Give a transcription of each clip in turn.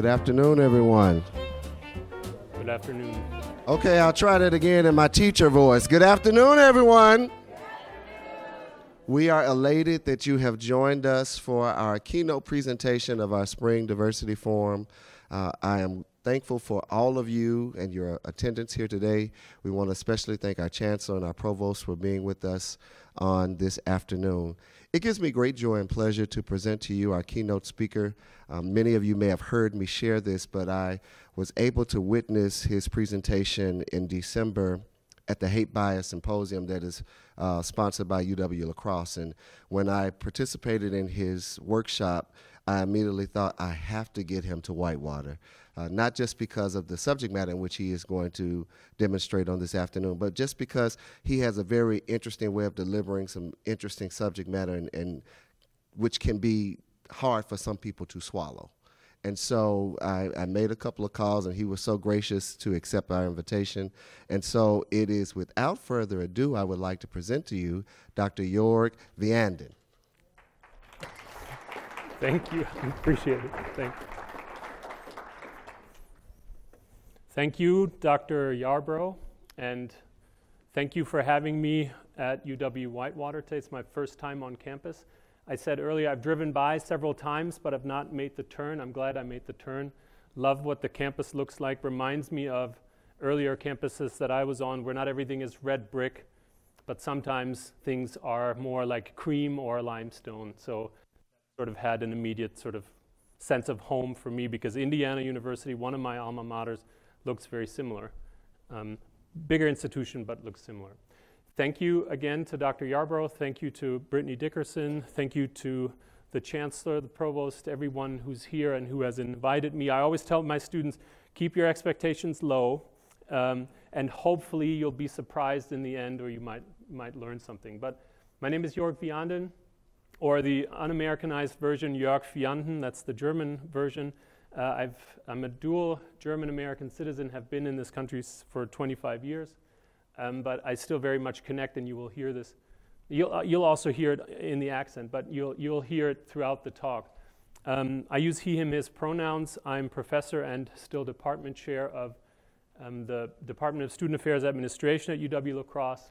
Good afternoon, everyone. Good afternoon. Okay, I'll try that again in my teacher voice. Good afternoon, everyone. We are elated that you have joined us for our keynote presentation of our Spring Diversity Forum. Uh, I am thankful for all of you and your attendance here today. We want to especially thank our chancellor and our provost for being with us on this afternoon. It gives me great joy and pleasure to present to you our keynote speaker. Um, many of you may have heard me share this, but I was able to witness his presentation in December at the Hate Bias Symposium that is uh, sponsored by UW La Crosse. And when I participated in his workshop, I immediately thought I have to get him to Whitewater uh, not just because of the subject matter in which he is going to demonstrate on this afternoon, but just because he has a very interesting way of delivering some interesting subject matter and, and which can be hard for some people to swallow. And so I, I, made a couple of calls, and he was so gracious to accept our invitation. And so it is without further ado, I would like to present to you Dr. Jorg Vianden. Thank you. I appreciate it. Thank you. Thank you, Dr. Yarbrough, and thank you for having me at UW Whitewater today. It's my first time on campus. I said earlier I've driven by several times, but I've not made the turn. I'm glad I made the turn. Love what the campus looks like. Reminds me of earlier campuses that I was on where not everything is red brick, but sometimes things are more like cream or limestone. So sort of had an immediate sort of sense of home for me because Indiana University, one of my alma maters, looks very similar. Um, bigger institution, but looks similar. Thank you again to Dr. Yarbrough. Thank you to Brittany Dickerson. Thank you to the chancellor, the provost, everyone who's here and who has invited me. I always tell my students, keep your expectations low, um, and hopefully you'll be surprised in the end, or you might might learn something. But my name is Jorg Vianden, or the un-Americanized version Jörg Vianden. That's the German version. Uh, i am a dual German American citizen, have been in this country for 25 years, um, but I still very much connect, and you will hear this. You'll, uh, you'll also hear it in the accent, but you'll, you'll hear it throughout the talk. Um, I use he, him, his pronouns. I'm professor and still department chair of um, the Department of Student Affairs Administration at UW La Crosse.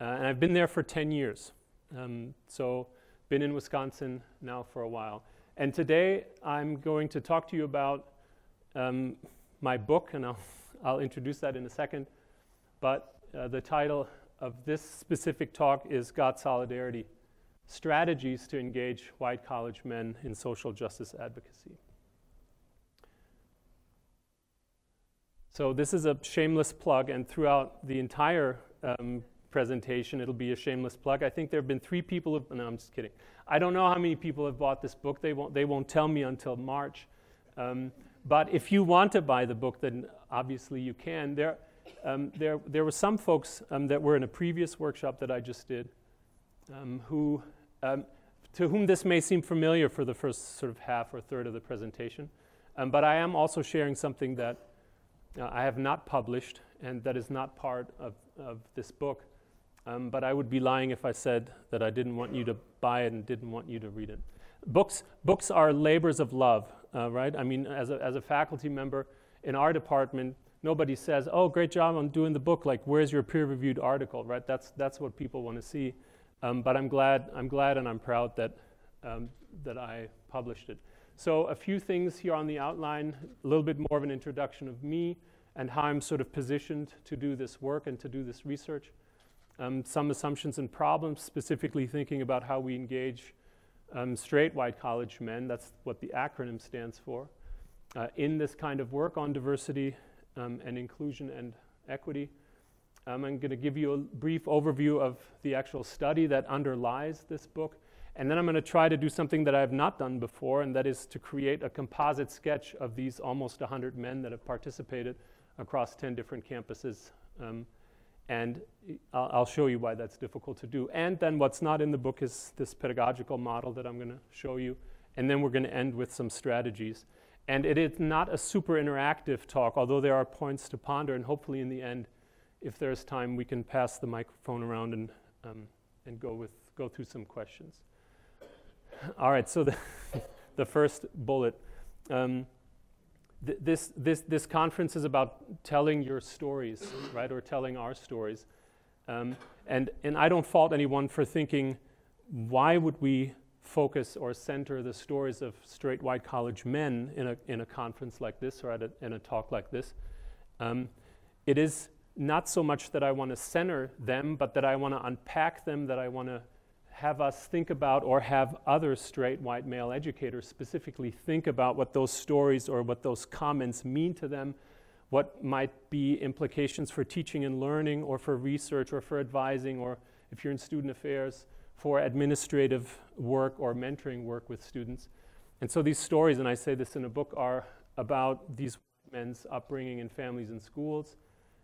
Uh, and I've been there for 10 years. Um, so, been in Wisconsin now for a while. And today I'm going to talk to you about um, my book, and I'll, I'll introduce that in a second. But uh, the title of this specific talk is Got Solidarity Strategies to Engage White College Men in Social Justice Advocacy. So, this is a shameless plug, and throughout the entire um, presentation, it'll be a shameless plug. I think there have been three people, no, I'm just kidding. I don't know how many people have bought this book. They won't, they won't tell me until March. Um, but if you want to buy the book, then obviously you can. There, um, there, there were some folks um, that were in a previous workshop that I just did um, who, um, to whom this may seem familiar for the first sort of half or third of the presentation. Um, but I am also sharing something that uh, I have not published and that is not part of, of this book. Um, but I would be lying if I said that I didn't want you to buy it and didn't want you to read it. Books, books are labors of love, uh, right? I mean, as a, as a faculty member in our department, nobody says, "Oh, great job on doing the book." Like, where's your peer-reviewed article, right? That's that's what people want to see. Um, but I'm glad, I'm glad, and I'm proud that um, that I published it. So, a few things here on the outline, a little bit more of an introduction of me and how I'm sort of positioned to do this work and to do this research um, some assumptions and problems, specifically thinking about how we engage um, straight white college men, that's what the acronym stands for, uh, in this kind of work on diversity um, and inclusion and equity. Um, I'm going to give you a brief overview of the actual study that underlies this book. And then I'm going to try to do something that I have not done before, and that is to create a composite sketch of these almost 100 men that have participated across 10 different campuses um, and I'll, show you why that's difficult to do. And then what's not in the book is this pedagogical model that I'm going to show you. And then we're going to end with some strategies. And it is not a super interactive talk, although there are points to ponder. And hopefully, in the end, if there's time, we can pass the microphone around and, um, and go, with, go through some questions. All right, so the, the first bullet. Um, th- this, this, this conference is about telling your stories, right, or telling our stories. Um, and, and I don't fault anyone for thinking, why would we focus or center the stories of straight white college men in a, in a conference like this or at a, in a talk like this? Um, it is not so much that I want to center them, but that I want to unpack them, that I want to have us think about or have other straight white male educators specifically think about what those stories or what those comments mean to them, what might be implications for teaching and learning or for research or for advising or if you're in student affairs for administrative work or mentoring work with students. And so these stories, and I say this in a book, are about these men's upbringing in families and schools,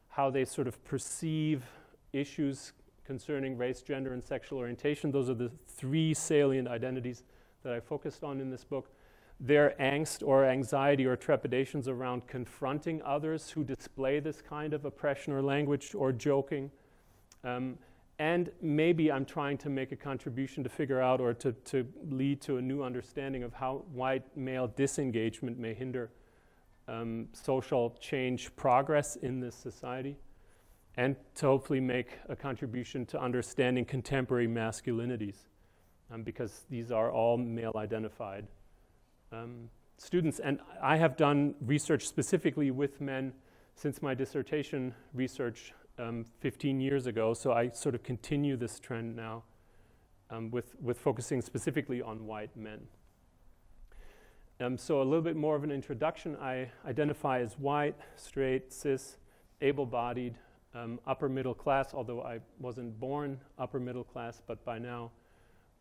how they sort of perceive issues concerning race, gender, and sexual orientation. Those are the three salient identities that I focused on in this book. Their angst or anxiety or trepidations around confronting others who display this kind of oppression or language or joking. Um, and maybe I'm trying to make a contribution to figure out or to, to lead to a new understanding of how white male disengagement may hinder um, social change progress in this society and to hopefully make a contribution to understanding contemporary masculinities, um, because these are all male identified um, students. And I have done research specifically with men since my dissertation research um, 15 years ago, so I sort of continue this trend now um, with, with focusing specifically on white men. Um, so, a little bit more of an introduction. I identify as white, straight, cis, able bodied, um, upper middle class, although I wasn't born upper middle class, but by now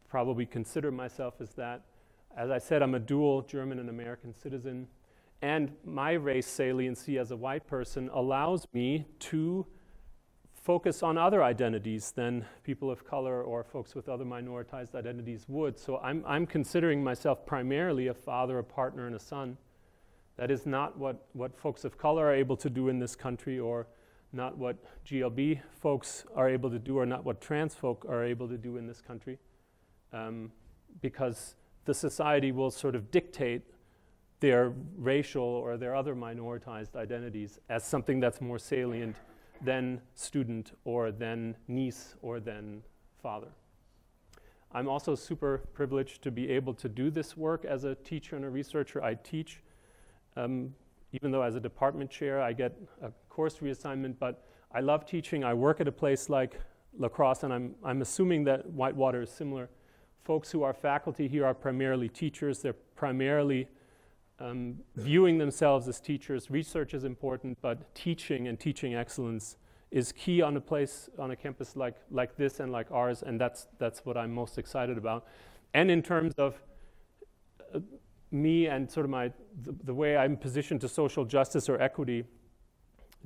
probably consider myself as that. As I said, I'm a dual German and American citizen, and my race saliency as a white person allows me to focus on other identities than people of color or folks with other minoritized identities would. So I'm, I'm considering myself primarily a father, a partner, and a son. That is not what, what folks of color are able to do in this country or not what GLB folks are able to do or not what trans folk are able to do in this country. Um, because the society will sort of dictate their racial or their other minoritized identities as something that's more salient than student or than niece or than father. I'm also super privileged to be able to do this work as a teacher and a researcher. I teach um, even though as a department chair I get a course reassignment, but I love teaching. I work at a place like La Crosse, and I'm, I'm assuming that Whitewater is similar. Folks who are faculty here are primarily teachers. They're primarily um, viewing themselves as teachers. Research is important, but teaching and teaching excellence is key on a place, on a campus like, like this and like ours, and that's, that's what I'm most excited about. And in terms of me and sort of my the, the, way I'm positioned to social justice or equity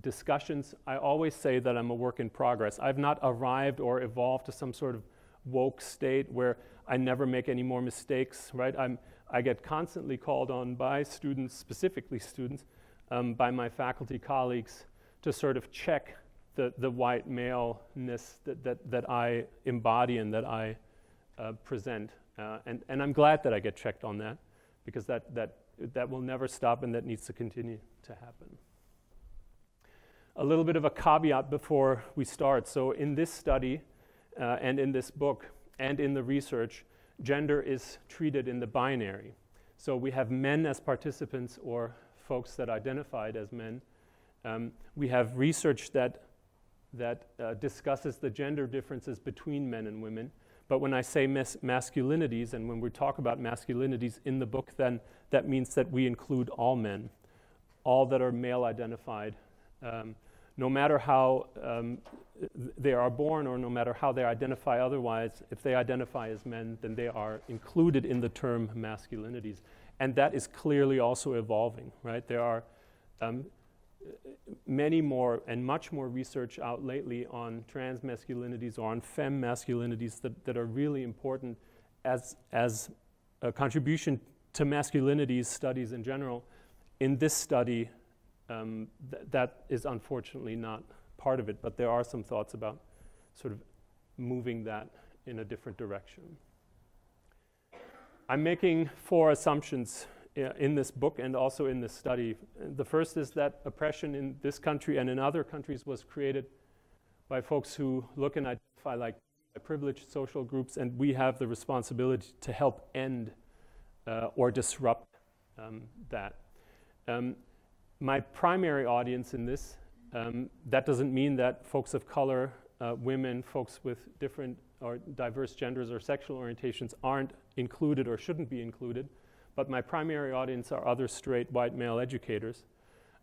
discussions, I always say that I'm a work in progress. I've not arrived or evolved to some sort of woke state where I never make any more mistakes, right? I'm, I get constantly called on by students, specifically students, um, by my faculty colleagues to sort of check the, the white maleness that, that, that I embody and that I uh, present. Uh, and, and I'm glad that I get checked on that because that, that, that will never stop and that needs to continue to happen. A little bit of a caveat before we start. So, in this study uh, and in this book and in the research, gender is treated in the binary. So, we have men as participants or folks that identified as men. Um, we have research that, that uh, discusses the gender differences between men and women. But when I say mas- masculinities, and when we talk about masculinities in the book, then that means that we include all men, all that are male identified. Um, no matter how um, they are born or no matter how they identify otherwise, if they identify as men, then they are included in the term masculinities. And that is clearly also evolving, right? There are um, many more and much more research out lately on trans masculinities or on fem masculinities that, that are really important as, as a contribution to masculinities studies in general. In this study, um, th- that is unfortunately not part of it, but there are some thoughts about sort of moving that in a different direction. I'm making four assumptions in this book and also in this study. The first is that oppression in this country and in other countries was created by folks who look and identify like privileged social groups, and we have the responsibility to help end uh, or disrupt um, that. Um, my primary audience in this, um, that doesn't mean that folks of color, uh, women, folks with different or diverse genders or sexual orientations aren't included or shouldn't be included, but my primary audience are other straight white male educators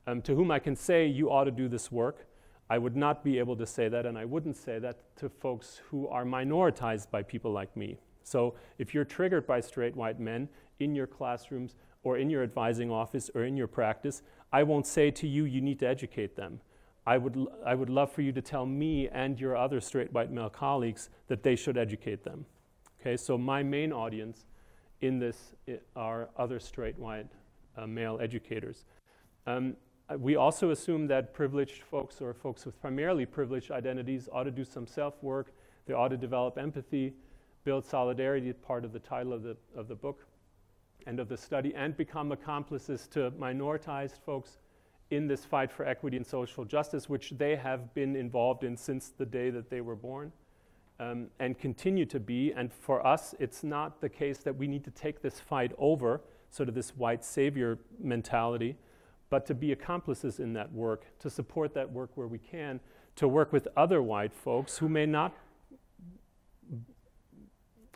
um, to whom I can say, you ought to do this work. I would not be able to say that, and I wouldn't say that to folks who are minoritized by people like me. So if you're triggered by straight white men in your classrooms or in your advising office or in your practice, I won't say to you, you need to educate them. I would, l- I would love for you to tell me and your other straight white male colleagues that they should educate them. Okay, so my main audience in this are other straight white uh, male educators. Um, uh, we also assume that privileged folks or folks with primarily privileged identities ought to do some self work, they ought to develop empathy, build solidarity, part of the title of the, of the book and of the study, and become accomplices to minoritized folks in this fight for equity and social justice, which they have been involved in since the day that they were born um, and continue to be. And for us, it's not the case that we need to take this fight over, sort of this white savior mentality, but to be accomplices in that work, to support that work where we can, to work with other white folks who may not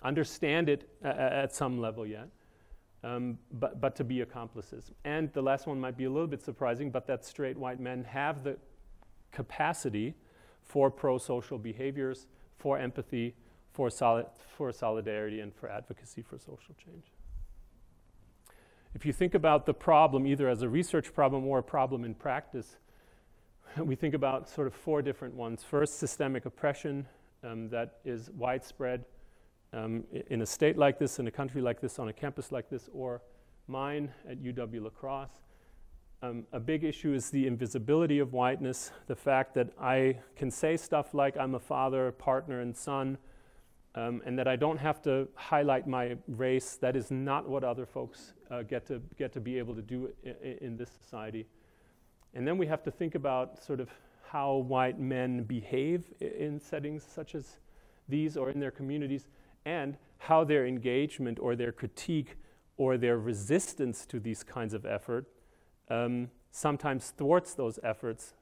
understand it at some level yet, um, but, but to be accomplices. And the last one might be a little bit surprising, but that straight white men have the capacity for pro social behaviors, for empathy, for, soli- for solidarity, and for advocacy for social change. If you think about the problem either as a research problem or a problem in practice, we think about sort of four different ones. First, systemic oppression um, that is widespread um, in a state like this, in a country like this, on a campus like this, or mine at UW La Crosse. Um, a big issue is the invisibility of whiteness, the fact that I can say stuff like I'm a father, partner, and son, um, and that I don't have to highlight my race. That is not what other folks uh, get, to, get to be able to do in this society. And then we have to think about sort of how white men behave in settings such as these or in their communities and how their engagement or their critique or their resistance to these kinds of effort um, sometimes thwarts those efforts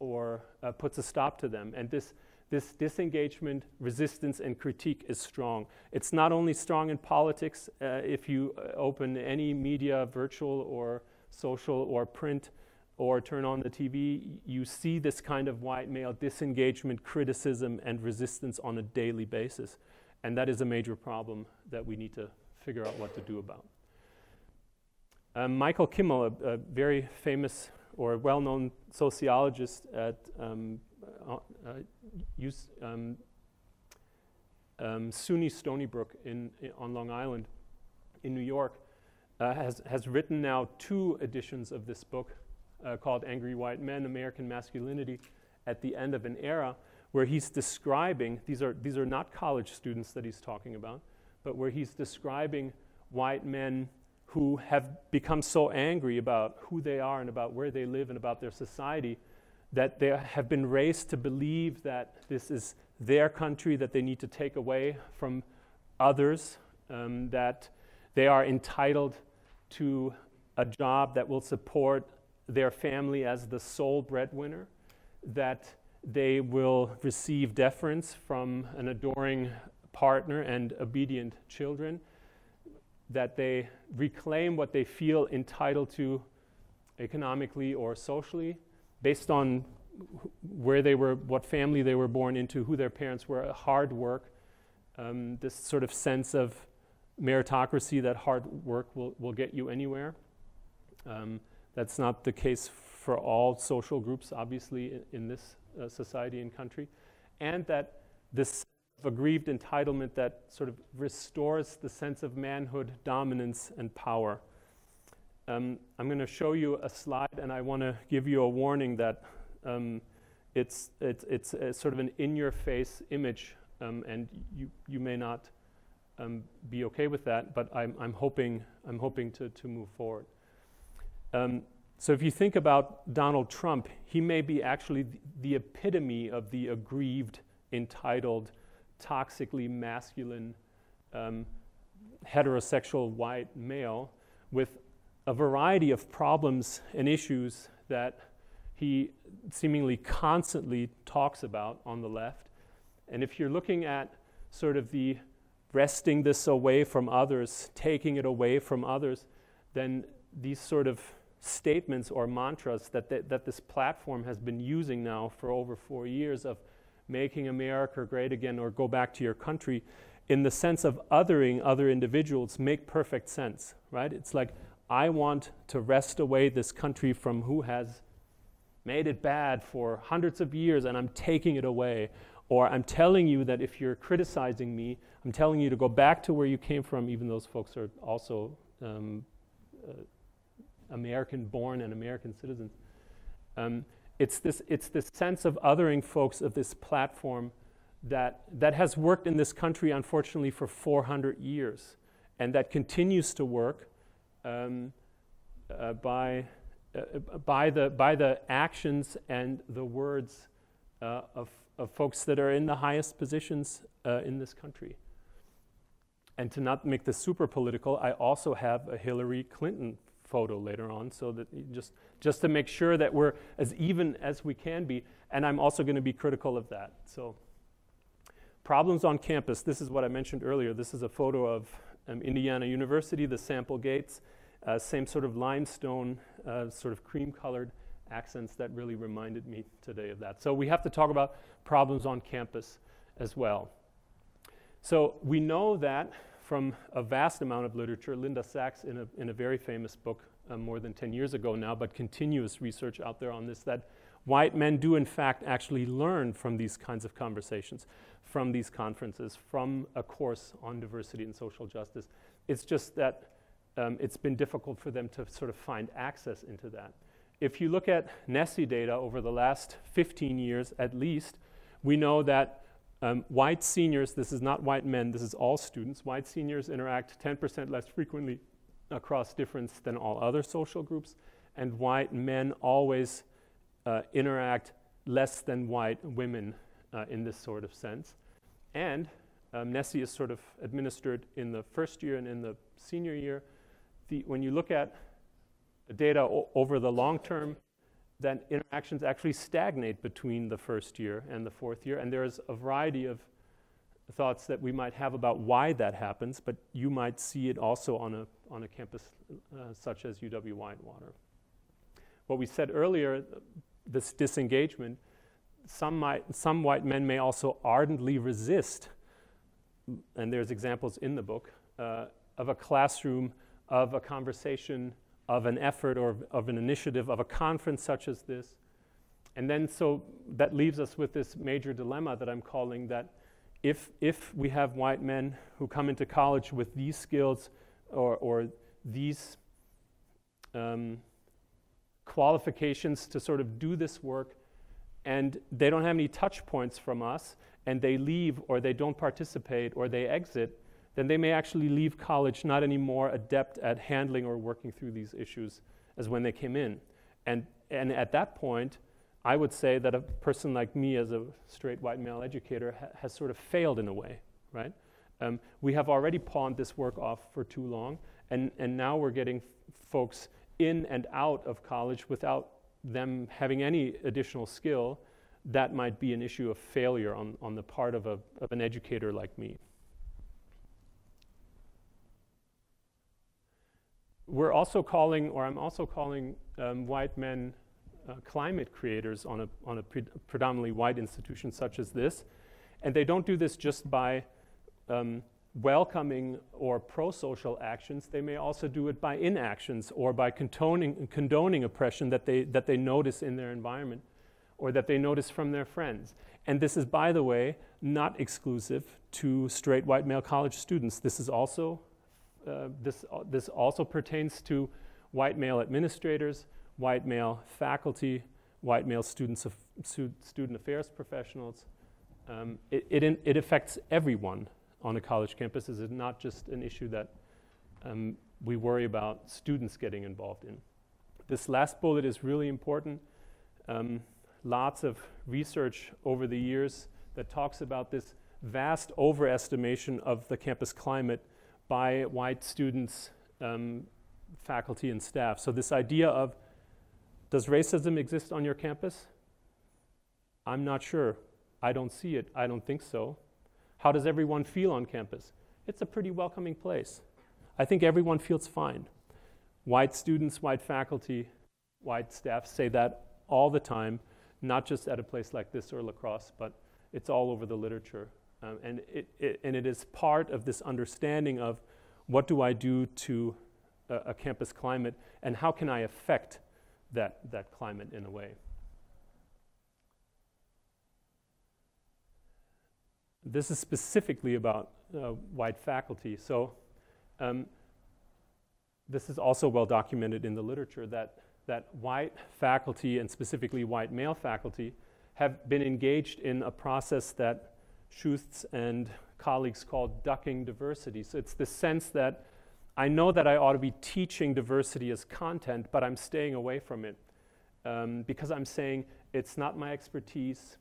or uh, puts a stop to them. And this, this disengagement, resistance, and critique is strong. It's not only strong in politics. Uh, if you uh, open any media, virtual or social or print, or turn on the TV, you see this kind of white male disengagement, criticism, and resistance on a daily basis. And that is a major problem that we need to figure out what to do about. Um, Michael Kimmel, a, a, very famous or well known sociologist at um, uh, uh, um, um, SUNY Stony Brook in, in, on Long Island in New York, uh, has, has written now two editions of this book uh, called Angry White Men American Masculinity at the End of an Era where he's describing, these are, these are not college students that he's talking about, but where he's describing white men who have become so angry about who they are and about where they live and about their society that they have been raised to believe that this is their country that they need to take away from others, um, that they are entitled to a job that will support their family as the sole breadwinner, that they will receive deference from an adoring partner and obedient children, that they reclaim what they feel entitled to economically or socially based on where they were, what family they were born into, who their parents were, hard work, um, this sort of sense of meritocracy that hard work will, will get you anywhere. Um, that's not the case for all social groups, obviously, in, in this uh, society and country, and that this aggrieved entitlement that sort of restores the sense of manhood, dominance, and power. Um, I'm going to show you a slide, and I want to give you a warning that um, it's, it's, it's sort of an in your face image, um, and you, you may not um, be okay with that, but I'm, I'm hoping, I'm hoping to, to move forward. Um, so if you think about Donald Trump, he may be actually the epitome of the aggrieved, entitled, toxically masculine, um, heterosexual white male with a variety of problems and issues that he seemingly constantly talks about on the left. And if you're looking at sort of the wresting this away from others, taking it away from others, then these sort of statements or mantras that, th- that this platform has been using now for over four years of making America great again or go back to your country in the sense of othering other individuals make perfect sense, right? It's like, I want to wrest away this country from who has made it bad for hundreds of years and I'm taking it away. Or I'm telling you that if you're criticizing me, I'm telling you to go back to where you came from, even those folks are also um, uh, American born and American citizens. Um, it's, this, it's this sense of othering folks of this platform that, that has worked in this country, unfortunately, for 400 years, and that continues to work um, uh, by, uh, by, the, by the actions and the words uh, of, of folks that are in the highest positions uh, in this country. And to not make this super political, I also have a Hillary Clinton photo later on, so that just just to make sure that we're as even as we can be. And I'm also going to be critical of that. So, problems on campus. This is what I mentioned earlier. This is a photo of um, Indiana University, the sample gates, uh, same sort of limestone, uh, sort of cream-colored accents that really reminded me today of that. So we have to talk about problems on campus as well. So we know that from a vast amount of literature. Linda Sax, in a, in a very famous book uh, more than 10 years ago now, but continuous research out there on this, that white men do, in fact, actually learn from these kinds of conversations, from these conferences, from a course on diversity and social justice. It's just that um, it's been difficult for them to sort of find access into that. If you look at NSSE data over the last 15 years at least, we know that um, white seniors, this is not white men, this is all students. White seniors interact 10% less frequently across difference than all other social groups, and white men always uh, interact less than white women uh, in this sort of sense. And um, NSSE is sort of administered in the first year and in the senior year. The, when you look at data o- over the long term, then interactions actually stagnate between the first year and the fourth year. And there's a variety of thoughts that we might have about why that happens, but you might see it also on a, on a campus uh, such as UW Whitewater. What we said earlier, this disengagement, some, might, some white men may also ardently resist, and there's examples in the book, uh, of a classroom, of a conversation, of an effort or of an initiative, of a conference such as this. And then, so that leaves us with this major dilemma that I'm calling that if, if we have white men who come into college with these skills or, or these um, qualifications to sort of do this work, and they don't have any touch points from us, and they leave or they don't participate or they exit, then they may actually leave college not any more adept at handling or working through these issues as when they came in. And, and at that point, I would say that a person like me, as a straight white male educator, ha- has sort of failed in a way, right? Um, we have already pawned this work off for too long, and, and now we're getting f- folks in and out of college without them having any additional skill. That might be an issue of failure on, on the part of, a, of an educator like me. We're also calling, or I'm also calling um, white men uh, climate creators on a, on a pre- predominantly white institution such as this. And they don't do this just by um, welcoming or pro social actions, they may also do it by inactions or by condoning, condoning oppression that they, that they notice in their environment or that they notice from their friends. And this is, by the way, not exclusive to straight white male college students. This is also uh, this, uh, this also pertains to white male administrators, white male faculty, white male students of, student affairs professionals. Um, it, it, it, affects everyone on a college campus is not just an issue that um, we worry about students getting involved in. This last bullet is really important. Um, lots of research over the years that talks about this vast overestimation of the campus climate by white students, um, faculty, and staff. So, this idea of does racism exist on your campus? I'm not sure. I don't see it. I don't think so. How does everyone feel on campus? It's a pretty welcoming place. I think everyone feels fine. White students, white faculty, white staff say that all the time, not just at a place like this or La Crosse, but it's all over the literature. Um, and, it, it, and it is part of this understanding of what do I do to a, a campus climate and how can I affect that, that climate in a way. This is specifically about uh, white faculty. So, um, this is also well documented in the literature that, that white faculty, and specifically white male faculty, have been engaged in a process that Schutz and colleagues call ducking diversity. So, it's the sense that I know that I ought to be teaching diversity as content, but I'm staying away from it um, because I'm saying it's not my expertise.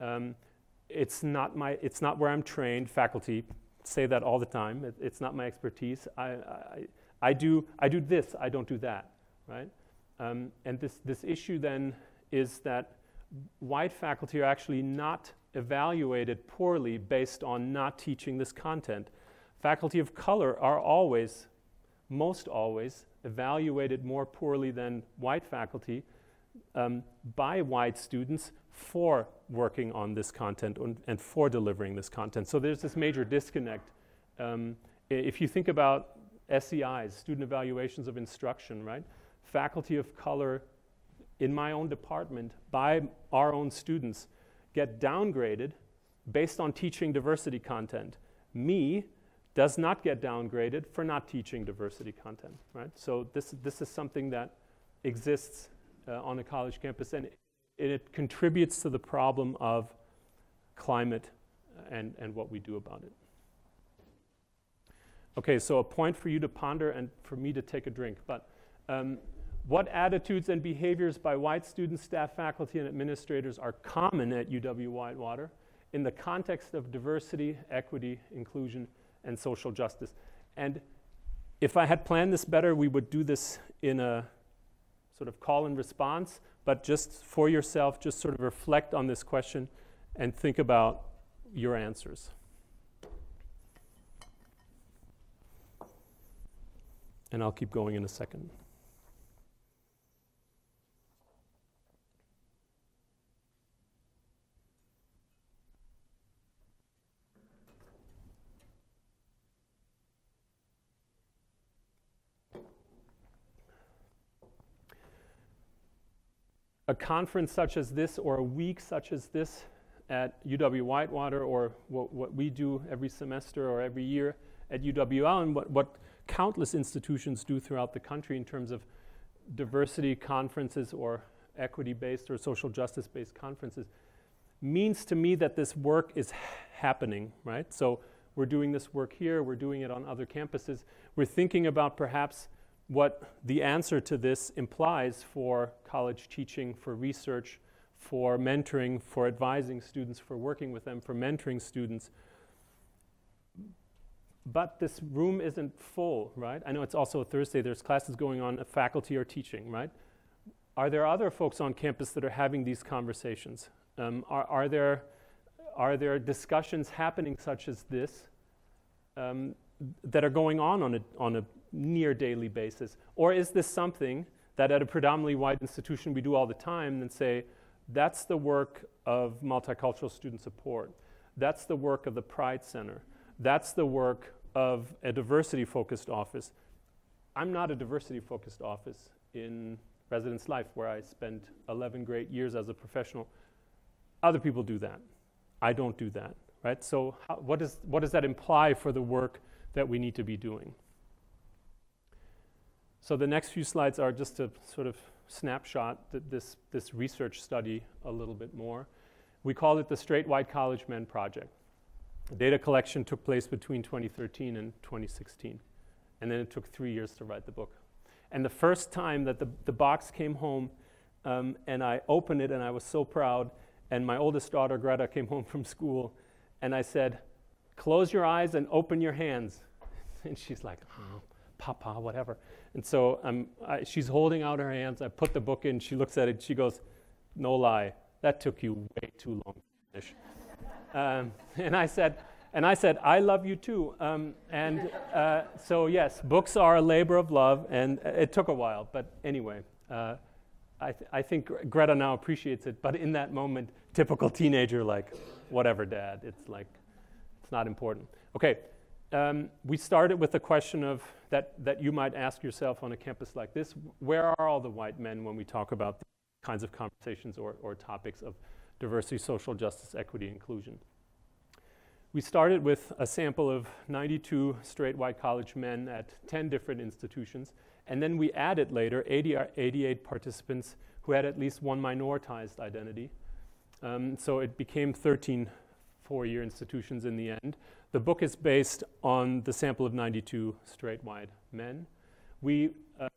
Um, it's not my it's not where i'm trained faculty say that all the time it, it's not my expertise I, I, I, do i do this i don't do that right um, and this, this issue then is that white faculty are actually not evaluated poorly based on not teaching this content faculty of color are always most always evaluated more poorly than white faculty um, by white students for working on this content and, for delivering this content. So there's this major disconnect. Um, if you think about SEIs, student evaluations of instruction, right? Faculty of color in my own department by our own students get downgraded based on teaching diversity content. Me does not get downgraded for not teaching diversity content, right? So this, this is something that exists uh, on a college campus and it contributes to the problem of climate and, and what we do about it. Okay, so a point for you to ponder and for me to take a drink. But um, what attitudes and behaviors by white students, staff, faculty, and administrators are common at UW Whitewater in the context of diversity, equity, inclusion, and social justice? And if I had planned this better, we would do this in a sort of call and response but just for yourself, just sort of reflect on this question and think about your answers. And I'll keep going in a second. A conference such as this or a week such as this at UW Whitewater or what, what we do every semester or every year at UWL and what, what countless institutions do throughout the country in terms of diversity conferences or equity based or social justice based conferences means to me that this work is happening, right? So we're doing this work here, we're doing it on other campuses. We're thinking about perhaps what the answer to this implies for college teaching, for research, for mentoring, for advising students, for working with them, for mentoring students. But this room isn't full, right? I know it's also a Thursday, there's classes going on, faculty are teaching, right? Are there other folks on campus that are having these conversations? Um, are, are, there, are there discussions happening such as this um, that are going on on a, on a near daily basis? Or is this something that at a predominantly white institution we do all the time and say, that's the work of multicultural student support. That's the work of the Pride Center. That's the work of a diversity focused office. I'm not a diversity focused office in residence life where I spent 11 great years as a professional. Other people do that. I don't do that, right? So, how, what, is, what does that imply for the work that we need to be doing? So the next few slides are just to sort of snapshot th- this, this research study a little bit more. We call it the Straight White College Men Project. Data collection took place between 2013 and 2016. And then it took three years to write the book. And the first time that the, the box came home um, and I opened it and I was so proud, and my oldest daughter, Greta, came home from school, and I said, Close your eyes and open your hands. And she's like, oh, Papa, whatever. And so I, she's holding out her hands. I put the book in. She looks at it. She goes, No lie, that took you way too long to finish. Um, and I said, and I said, I love you too. Um, and uh, so, yes, books are a labor of love, and it took a while. But anyway, uh, I, th- I, think Greta now appreciates it. But in that moment, typical teenager, like, whatever, dad. It's like, it's not important. Okay, um, we started with the question of that, that you might ask yourself on a campus like this where are all the white men when we talk about kinds of conversations or, or topics of diversity, social justice, equity, inclusion? We started with a sample of 92 straight white college men at 10 different institutions, and then we added later 80, 88 participants who had at least one minoritized identity. Um, so it became 13 four year institutions in the end. The book is based on the sample of 92 straight white men. We uh,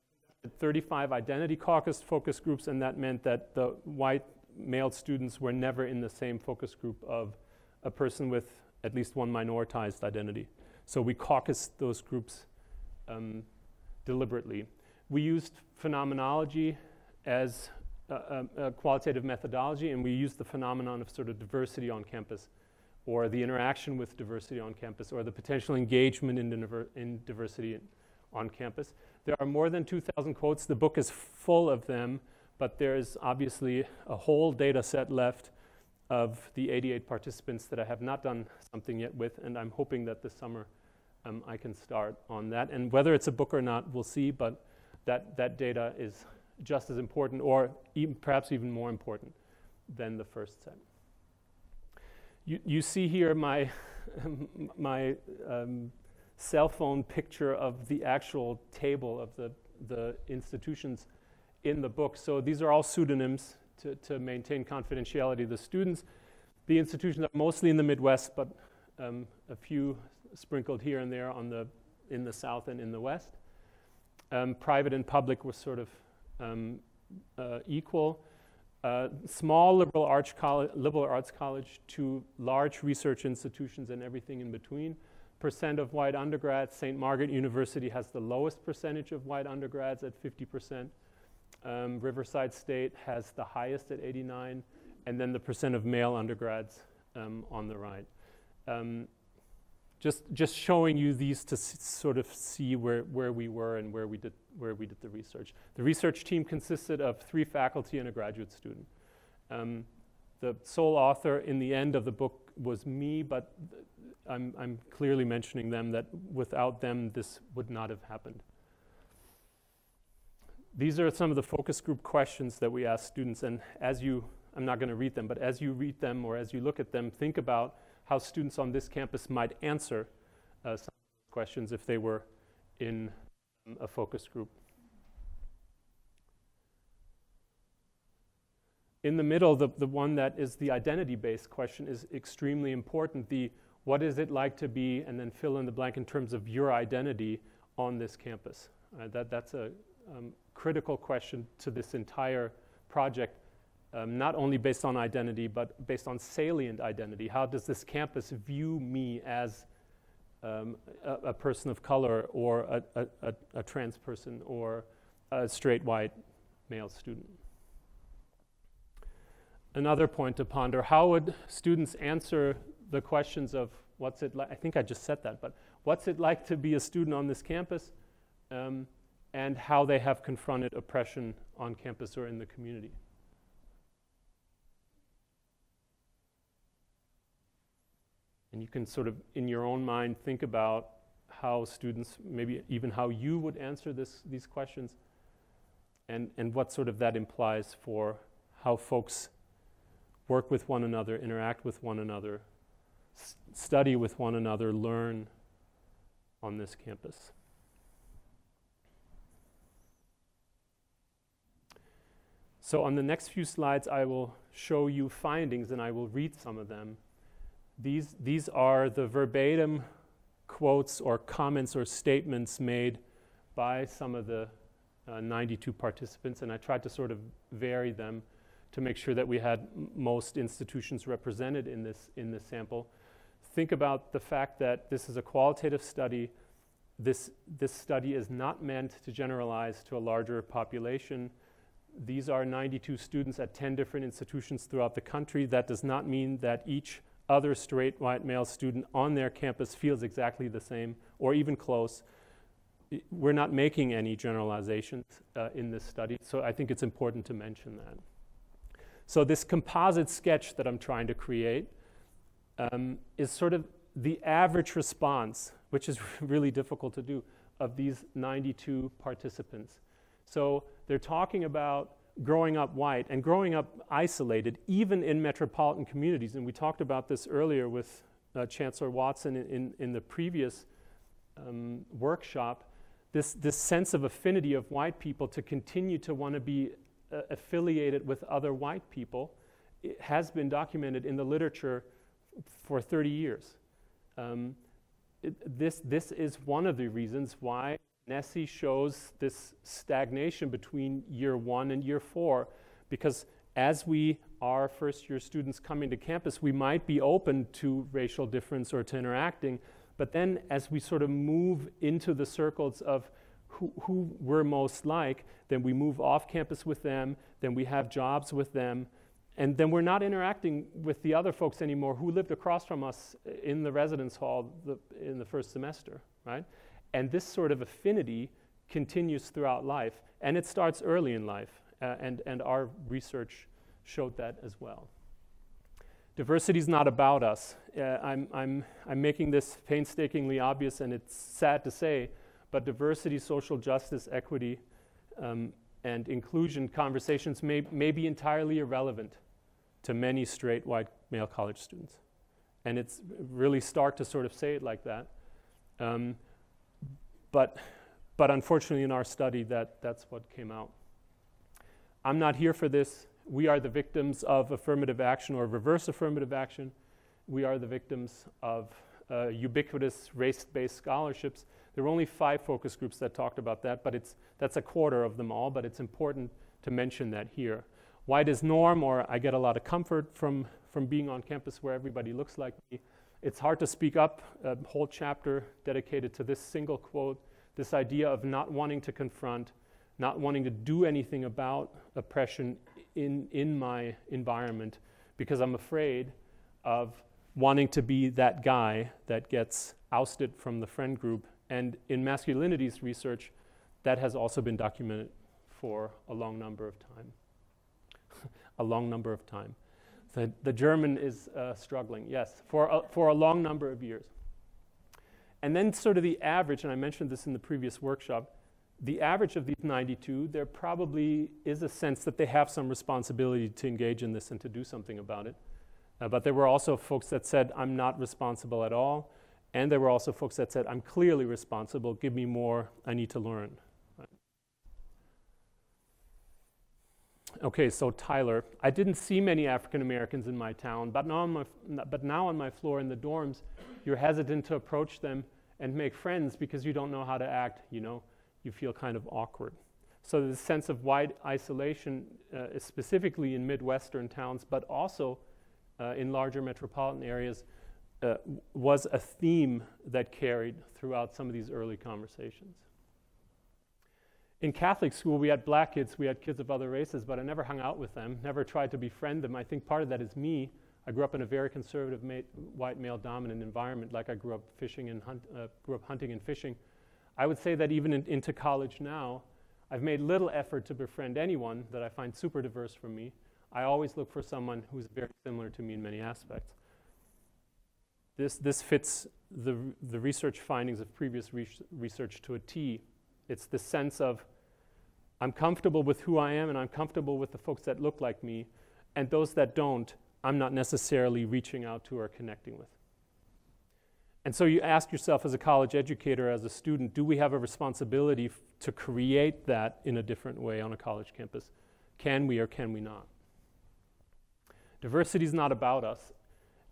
35 identity caucus focus groups, and that meant that the white male students were never in the same focus group of a person with at least one minoritized identity. So we caucused those groups um, deliberately. We used phenomenology as a, a, a, qualitative methodology, and we used the phenomenon of sort of diversity on campus, or the interaction with diversity on campus, or the potential engagement in, in diversity on campus. There are more than 2,000 quotes. The book is full of them, but there's obviously a whole data set left of the 88 participants that I have not done something yet with, and I'm hoping that this summer um, I can start on that. And whether it's a book or not, we'll see, but that, that data is just as important, or perhaps even more important than the first set. You, you see here my, my um, cell phone picture of the actual table of the, the institutions in the book. So these are all pseudonyms to, to maintain confidentiality of the students. The institutions are mostly in the Midwest, but um, a few sprinkled here and there on the, in the South and in the West. Um, private and public were sort of um, uh, equal. Small liberal arts, liberal arts college to large research institutions and everything in between. Percent of white undergrads, St. Margaret University has the lowest percentage of white undergrads at 50 percent. Um, Riverside State has the highest at 89, and then the percent of male undergrads um, on the right. Um, just, just showing you these to sort of see where, where we were and where we, did, where we did the research. The research team consisted of three faculty and a graduate student. Um, the sole author in the end of the book was me, but I'm, I'm clearly mentioning them that without them this would not have happened. These are some of the focus group questions that we ask students, and as you, I'm not going to read them, but as you read them or as you look at them, think about how students on this campus might answer uh, some questions if they were in um, a focus group. In the middle, the, the one that is the identity based question is extremely important. The what is it like to be, and then fill in the blank in terms of your identity on this campus. Uh, that, that's a um, critical question to this entire project, um, not only based on identity, but based on salient identity. How does this campus view me as um, a, a, person of color or a, a, a, trans person or a straight white male student? Another point to ponder how would students answer the questions of what's it like? I think I just said that, but what's it like to be a student on this campus? Um, and how they have confronted oppression on campus or in the community. And you can sort of, in your own mind, think about how students, maybe even how you would answer this, these questions, and, and what sort of that implies for how folks work with one another, interact with one another, s- study with one another, learn on this campus. So on the next few slides, I will show you findings and I will read some of them. These, these are the verbatim quotes or comments or statements made by some of the uh, 92 participants, and I tried to sort of vary them to make sure that we had m- most institutions represented in this, in this sample. Think about the fact that this is a qualitative study. This, this study is not meant to generalize to a larger population. These are 92 students at 10 different institutions throughout the country. That does not mean that each other straight white male student on their campus feels exactly the same or even close. We're not making any generalizations uh, in this study, so I think it's important to mention that. So, this composite sketch that I'm trying to create um, is sort of the average response, which is really difficult to do, of these 92 participants. So, they're talking about growing up white and growing up isolated, even in metropolitan communities. And we talked about this earlier with uh, Chancellor Watson in, in, in the previous um, workshop. This, this sense of affinity of white people to continue to want to be uh, affiliated with other white people has been documented in the literature for 30 years. Um, it, this, this is one of the reasons why NSSE shows this stagnation between year one and year four because as we are first year students coming to campus, we might be open to racial difference or to interacting. But then as we sort of move into the circles of who, who we're most like, then we move off campus with them, then we have jobs with them, and then we're not interacting with the other folks anymore who lived across from us in the residence hall the, in the first semester, right? And this sort of affinity continues throughout life, and it starts early in life, uh, and, and our research showed that as well. Diversity is not about us. Uh, I'm, I'm, I'm making this painstakingly obvious, and it's sad to say, but diversity, social justice, equity, um, and inclusion conversations may, may be entirely irrelevant to many straight white male college students. And it's really stark to sort of say it like that. Um, but, but unfortunately, in our study, that, that's what came out. I'm not here for this. We are the victims of affirmative action or reverse affirmative action. We are the victims of uh, ubiquitous race based scholarships. There were only five focus groups that talked about that, but it's, that's a quarter of them all, but it's important to mention that here. White is norm, or I get a lot of comfort from, from being on campus where everybody looks like me. It's hard to speak up, a whole chapter dedicated to this single quote, this idea of not wanting to confront, not wanting to do anything about oppression in, in my environment because I'm afraid of wanting to be that guy that gets ousted from the friend group. And in masculinities research, that has also been documented for a long number of time. a long number of time. The, German is uh, struggling, yes, for a, for a long number of years. And then, sort of the average, and I mentioned this in the previous workshop, the average of these 92, there probably is a sense that they have some responsibility to engage in this and to do something about it. Uh, but there were also folks that said, I'm not responsible at all. And there were also folks that said, I'm clearly responsible, give me more, I need to learn. Okay, so Tyler, I didn't see many African Americans in my town, but now, on my, but now on my floor in the dorms, you're hesitant to approach them and make friends because you don't know how to act, you know, you feel kind of awkward. So the sense of wide isolation, uh, specifically in Midwestern towns, but also uh, in larger metropolitan areas, uh, was a theme that carried throughout some of these early conversations in Catholic school, we had black kids, we had kids of other races, but I never hung out with them, never tried to befriend them. I think part of that is me. I grew up in a very conservative ma- white male dominant environment, like I grew up fishing and hunt, uh, grew up hunting and fishing. I would say that even in, into college now, I've made little effort to befriend anyone that I find super diverse from me. I always look for someone who's very similar to me in many aspects. This, this fits the, the research findings of previous re- research to a T. It's the sense of I'm comfortable with who I am and I'm comfortable with the folks that look like me, and those that don't, I'm not necessarily reaching out to or connecting with. And so you ask yourself as a college educator, as a student, do we have a responsibility f- to create that in a different way on a college campus? Can we or can we not? Diversity is not about us.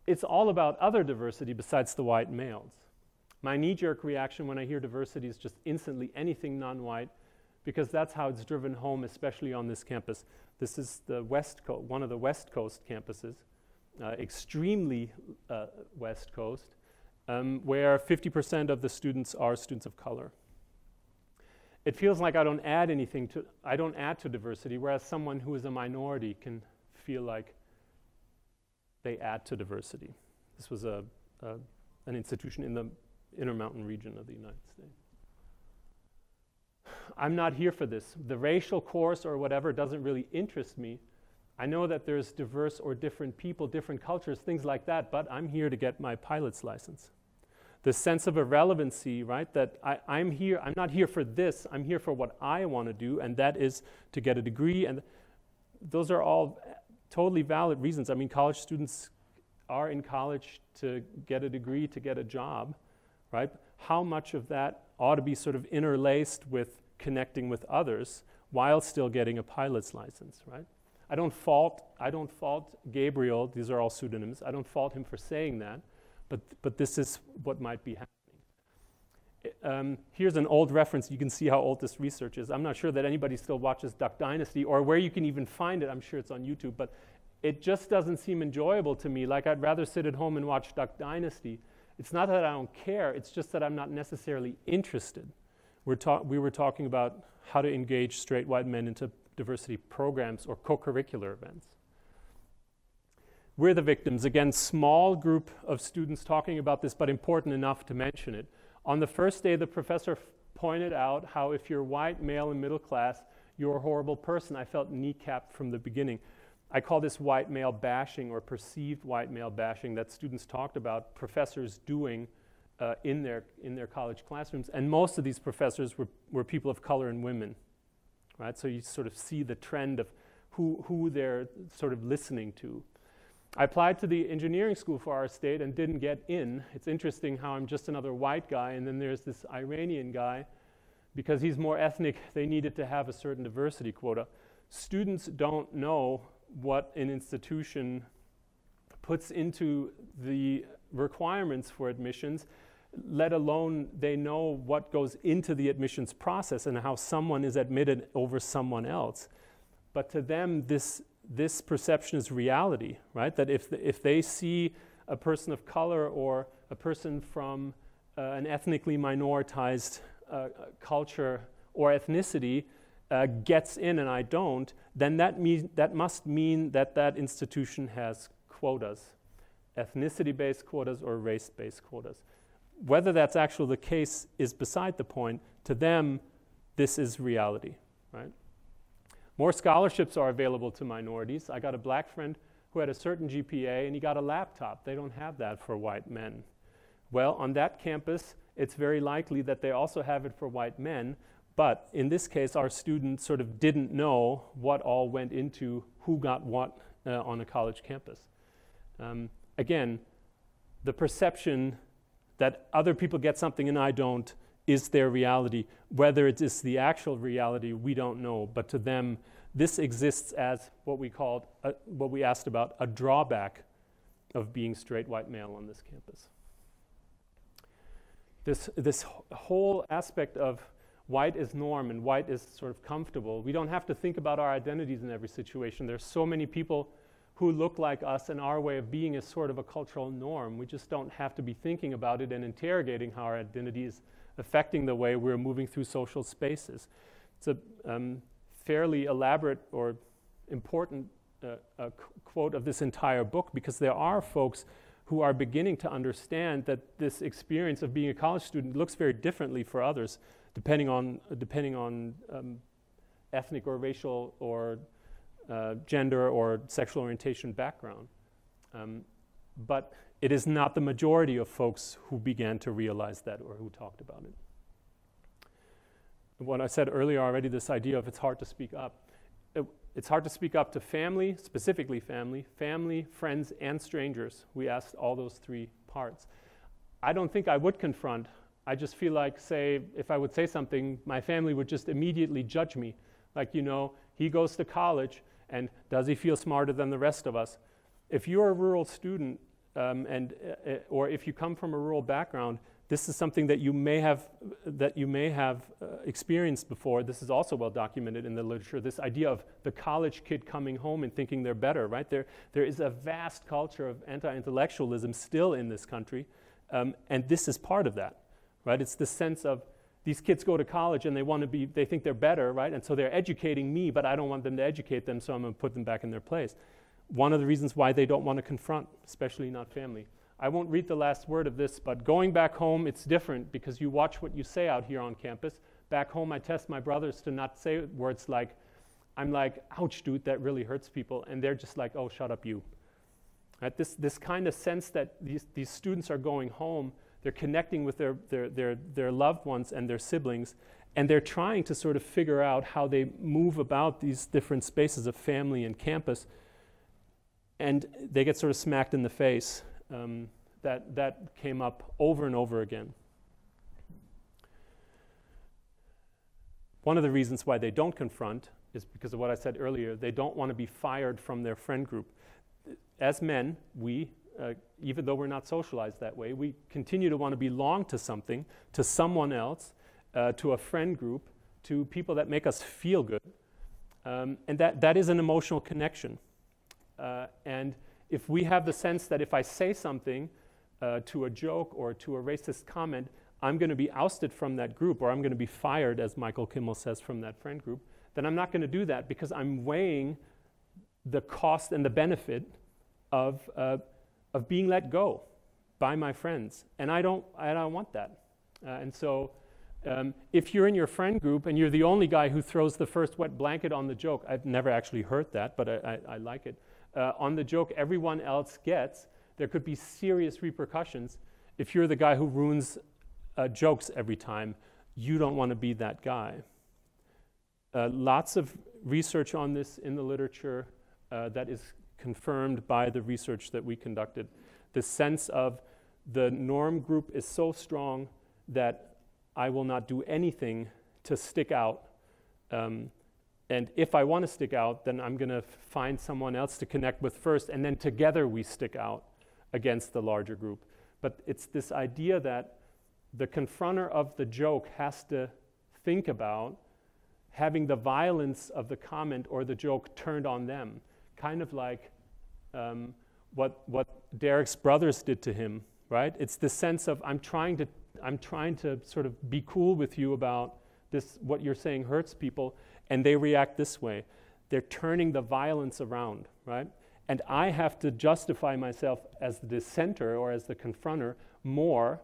it's all about other diversity besides the white males. My knee jerk reaction when I hear diversity is just instantly anything non white, because that's how it's driven home, especially on this campus. This is the West Coast, one of the West Coast campuses, uh, extremely uh, West Coast, um, where 50% of the students are students of color. It feels like I don't add anything to, I don't add to diversity, whereas someone who is a minority can feel like they add to diversity. This was a, a an institution in the Intermountain region of the United States. I'm not here for this. The racial course or whatever doesn't really interest me. I know that there's diverse or different people, different cultures, things like that, but I'm here to get my pilot's license. The sense of irrelevancy, right? That I, am here, I'm not here for this, I'm here for what I want to do, and that is to get a degree. And those are all totally valid reasons. I mean, college students are in college to get a degree, to get a job, right? How much of that ought to be sort of interlaced with connecting with others while still getting a pilot's license, right? I don't fault, I don't fault Gabriel, these are all pseudonyms, I don't fault him for saying that, but, but this is what might be happening. Um, here's an old reference. You can see how old this research is. I'm not sure that anybody still watches Duck Dynasty or where you can even find it. I'm sure it's on YouTube, but it just doesn't seem enjoyable to me. Like I'd rather sit at home and watch Duck Dynasty. It's not that I don't care, it's just that I'm not necessarily interested. We're ta- we were talking about how to engage straight white men into diversity programs or co curricular events. We're the victims. Again, small group of students talking about this, but important enough to mention it. On the first day, the professor f- pointed out how if you're white, male, and middle class, you're a horrible person. I felt kneecapped from the beginning. I call this white male bashing or perceived white male bashing that students talked about professors doing uh, in, their, in their college classrooms. And most of these professors were, were people of color and women. Right? So you sort of see the trend of who, who they're sort of listening to. I applied to the engineering school for our state and didn't get in. It's interesting how I'm just another white guy, and then there's this Iranian guy. Because he's more ethnic, they needed to have a certain diversity quota. Students don't know what an institution puts into the requirements for admissions, let alone they know what goes into the admissions process and how someone is admitted over someone else. But to them, this, this perception is reality, right? That if, the, if they see a person of color or a person from uh, an ethnically minoritized uh, culture or ethnicity, uh, gets in and I don't, then that, mean, that must mean that that institution has quotas, ethnicity based quotas or race based quotas. Whether that's actually the case is beside the point. To them, this is reality, right? More scholarships are available to minorities. I got a black friend who had a certain GPA and he got a laptop. They don't have that for white men. Well, on that campus, it's very likely that they also have it for white men, but in this case, our students sort of didn't know what all went into who got what uh, on a college campus. Um, again, the perception that other people get something and I don't is their reality. Whether it is the actual reality, we don't know. But to them, this exists as what we called, a, what we asked about, a drawback of being straight white male on this campus. This, this whole aspect of white is norm and white is sort of comfortable. We don't have to think about our identities in every situation. There's so many people who look like us, and our way of being is sort of a cultural norm. We just don't have to be thinking about it and interrogating how our identity is affecting the way we're moving through social spaces. It's a um, fairly elaborate or important uh, uh, quote of this entire book because there are folks who are beginning to understand that this experience of being a college student looks very differently for others depending on, depending on um, ethnic or racial or uh, gender or sexual orientation background. Um, but it is not the majority of folks who began to realize that or who talked about it. What I said earlier already, this idea of it's hard to speak up. It, it's hard to speak up to family, specifically family, family, friends, and strangers. We asked all those three parts. I don't think I would confront I just feel like, say, if I would say something, my family would just immediately judge me. Like, you know, he goes to college, and does he feel smarter than the rest of us? If you're a rural student, um, and, uh, uh, or if you come from a rural background, this is something that you may have, that you may have uh, experienced before. This is also well documented in the literature. This idea of the college kid coming home and thinking they're better, right? There, there is a vast culture of anti-intellectualism still in this country, um, and this is part of that, right? It's the sense of these kids go to college and they want to be, they think they're better, right? And so they're educating me, but I don't want them to educate them, so I'm going to put them back in their place. One of the reasons why they don't want to confront, especially not family. I won't read the last word of this, but going back home, it's different because you watch what you say out here on campus. Back home, I test my brothers to not say words like, I'm like, ouch, dude, that really hurts people. And they're just like, oh, shut up, you. Right? This, this kind of sense that these, these students are going home, they're connecting with their, their, their, their loved ones and their siblings, and they're trying to sort of figure out how they move about these different spaces of family and campus. And they get sort of smacked in the face um, that, that came up over and over again. One of the reasons why they don't confront is because of what I said earlier. They don't want to be fired from their friend group. As men, we, uh, even though we're not socialized that way, we continue to want to belong to something, to someone else, uh, to a friend group, to people that make us feel good. Um, and that, that is an emotional connection. Uh, and if we have the sense that if I say something uh, to a joke or to a racist comment, I'm going to be ousted from that group or I'm going to be fired, as Michael Kimmel says, from that friend group, then I'm not going to do that because I'm weighing the cost and the benefit of, uh, of being let go by my friends. And I don't, I don't want that. Uh, and so um, if you're in your friend group and you're the only guy who throws the first wet blanket on the joke, I've never actually heard that, but I, I, I like it uh, on the joke everyone else gets, there could be serious repercussions. If you're the guy who ruins uh, jokes every time, you don't want to be that guy. Uh, lots of research on this in the literature uh, that is confirmed by the research that we conducted. The sense of the norm group is so strong that I will not do anything to stick out um, and if I want to stick out, then I'm going to find someone else to connect with first, and then together we stick out against the larger group. But it's this idea that the confronter of the joke has to think about having the violence of the comment or the joke turned on them, kind of like um, what, what Derek's brothers did to him, right? It's the sense of I'm trying to, I'm trying to sort of be cool with you about this, what you're saying hurts people, and they react this way. They're turning the violence around, right? And I have to justify myself as the dissenter or as the confronter more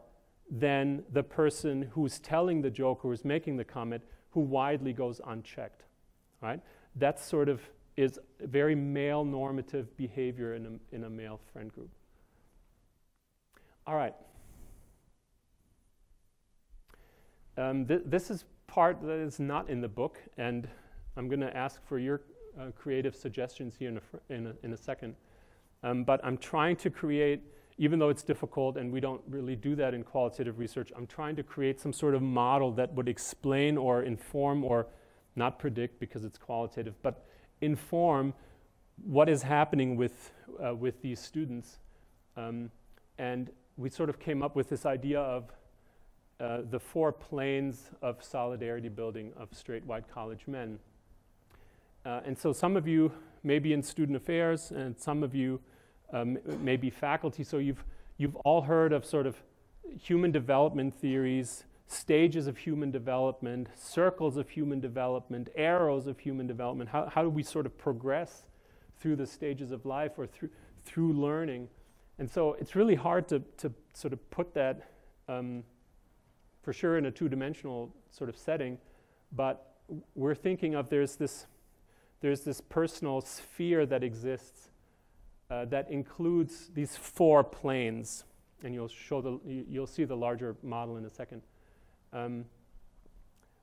than the person who's telling the joke or who's making the comment who widely goes unchecked, right? That's sort of is very male normative behavior in a, in a male friend group. All right. Um, th- this is part that is not in the book, and I'm going to ask for your uh, creative suggestions here in a, fr- in a, in a second. Um, but I'm trying to create, even though it's difficult and we don't really do that in qualitative research, I'm trying to create some sort of model that would explain or inform or not predict because it's qualitative, but inform what is happening with, uh, with these students. Um, and we sort of came up with this idea of uh, the four planes of solidarity building of straight white college men. Uh, and so some of you may be in student affairs, and some of you um, may be faculty. So you've, you've all heard of sort of human development theories, stages of human development, circles of human development, arrows of human development. How, how do we sort of progress through the stages of life or through, through learning? And so it's really hard to, to sort of put that um, for sure in a two-dimensional sort of setting, but we're thinking of there's this, there's this personal sphere that exists uh, that includes these four planes, and you'll, show the, you'll see the larger model in a second. Um,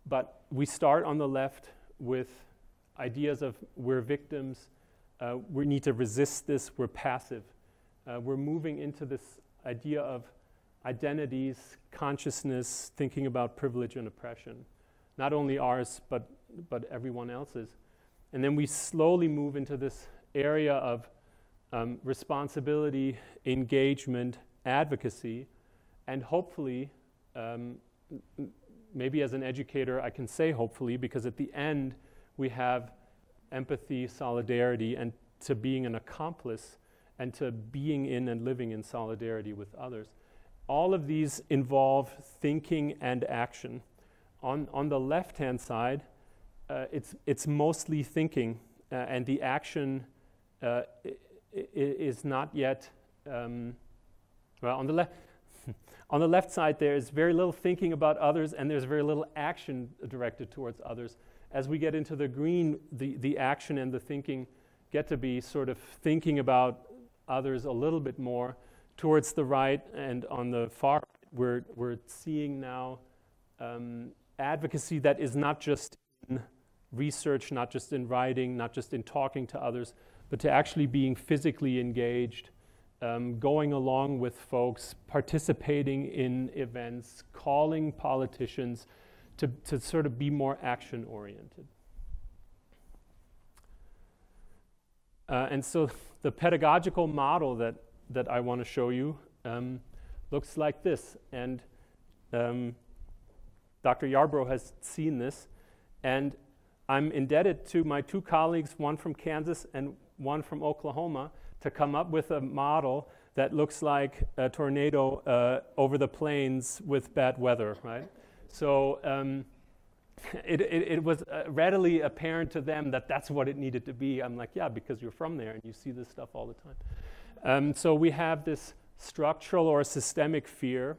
but we start on the left with ideas of we're victims, uh, we need to resist this, we're passive. Uh, we're moving into this idea of identities, consciousness, thinking about privilege and oppression, not only ours, but, but everyone else's. And then we slowly move into this area of um, responsibility, engagement, advocacy, and hopefully, um, maybe as an educator, I can say hopefully, because at the end we have empathy, solidarity, and to being an accomplice and to being in and living in solidarity with others. All of these involve thinking and action. On, on the left hand side, uh, it's, it's mostly thinking, uh, and the action uh, is not yet, um, well, on the left. on the left side, there is very little thinking about others, and there's very little action directed towards others. As we get into the green, the, the action and the thinking get to be sort of thinking about others a little bit more. Towards the right and on the far, we're, we're seeing now um, advocacy that is not just in research, not just in writing, not just in talking to others, but to actually being physically engaged, um, going along with folks, participating in events, calling politicians to, to sort of be more action oriented. Uh, and so the pedagogical model that, that I want to show you um, looks like this. And um, Dr. Yarbrough has seen this. And I'm indebted to my two colleagues, one from Kansas and one from Oklahoma, to come up with a model that looks like a tornado uh, over the plains with bad weather, right? So um, it, it, it, was uh, readily apparent to them that that's what it needed to be. I'm like, yeah, because you're from there and you see this stuff all the time. Um, so we have this structural or systemic sphere,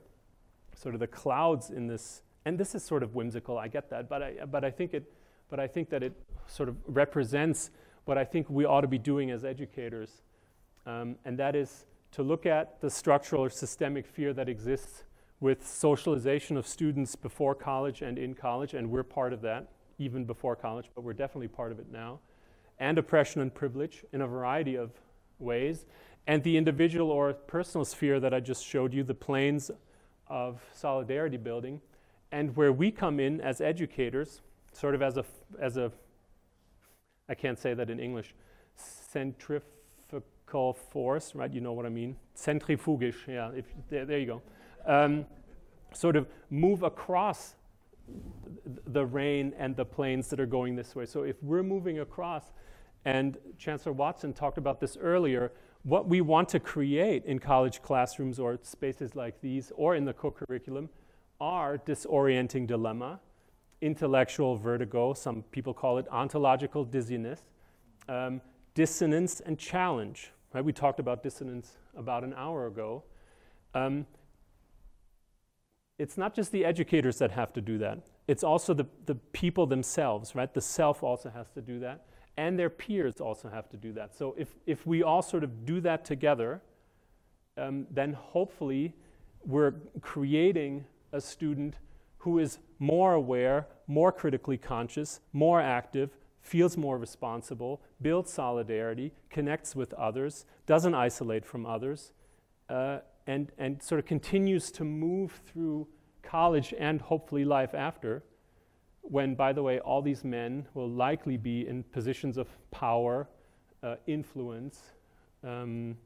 sort of the clouds in this, and this is sort of whimsical. I get that, but I, but I think it, but I think that it sort of represents what I think we ought to be doing as educators, um, and that is to look at the structural or systemic sphere that exists with socialization of students before college and in college, and we're part of that even before college, but we're definitely part of it now, and oppression and privilege in a variety of ways, and the individual or personal sphere that I just showed you, the planes of solidarity building, and where we come in as educators, sort of as a, as a I can't say that in English, force, right? You know what I mean? Centrifugish, yeah, if, there, there you go um, sort of move across the rain and the planes that are going this way. So if we're moving across, and Chancellor Watson talked about this earlier, what we want to create in college classrooms or spaces like these or in the co-curriculum are disorienting dilemma, intellectual vertigo, some people call it ontological dizziness, um, dissonance and challenge. Right? We talked about dissonance about an hour ago. Um, it's not just the educators that have to do that. It's also the, the people themselves, right? The self also has to do that. And their peers also have to do that. So if, if we all sort of do that together, um, then hopefully we're creating a student who is more aware, more critically conscious, more active, feels more responsible, builds solidarity, connects with others, doesn't isolate from others, uh, and, and sort of continues to move through college and hopefully life after, when, by the way, all these men will likely be in positions of power, uh, influence um,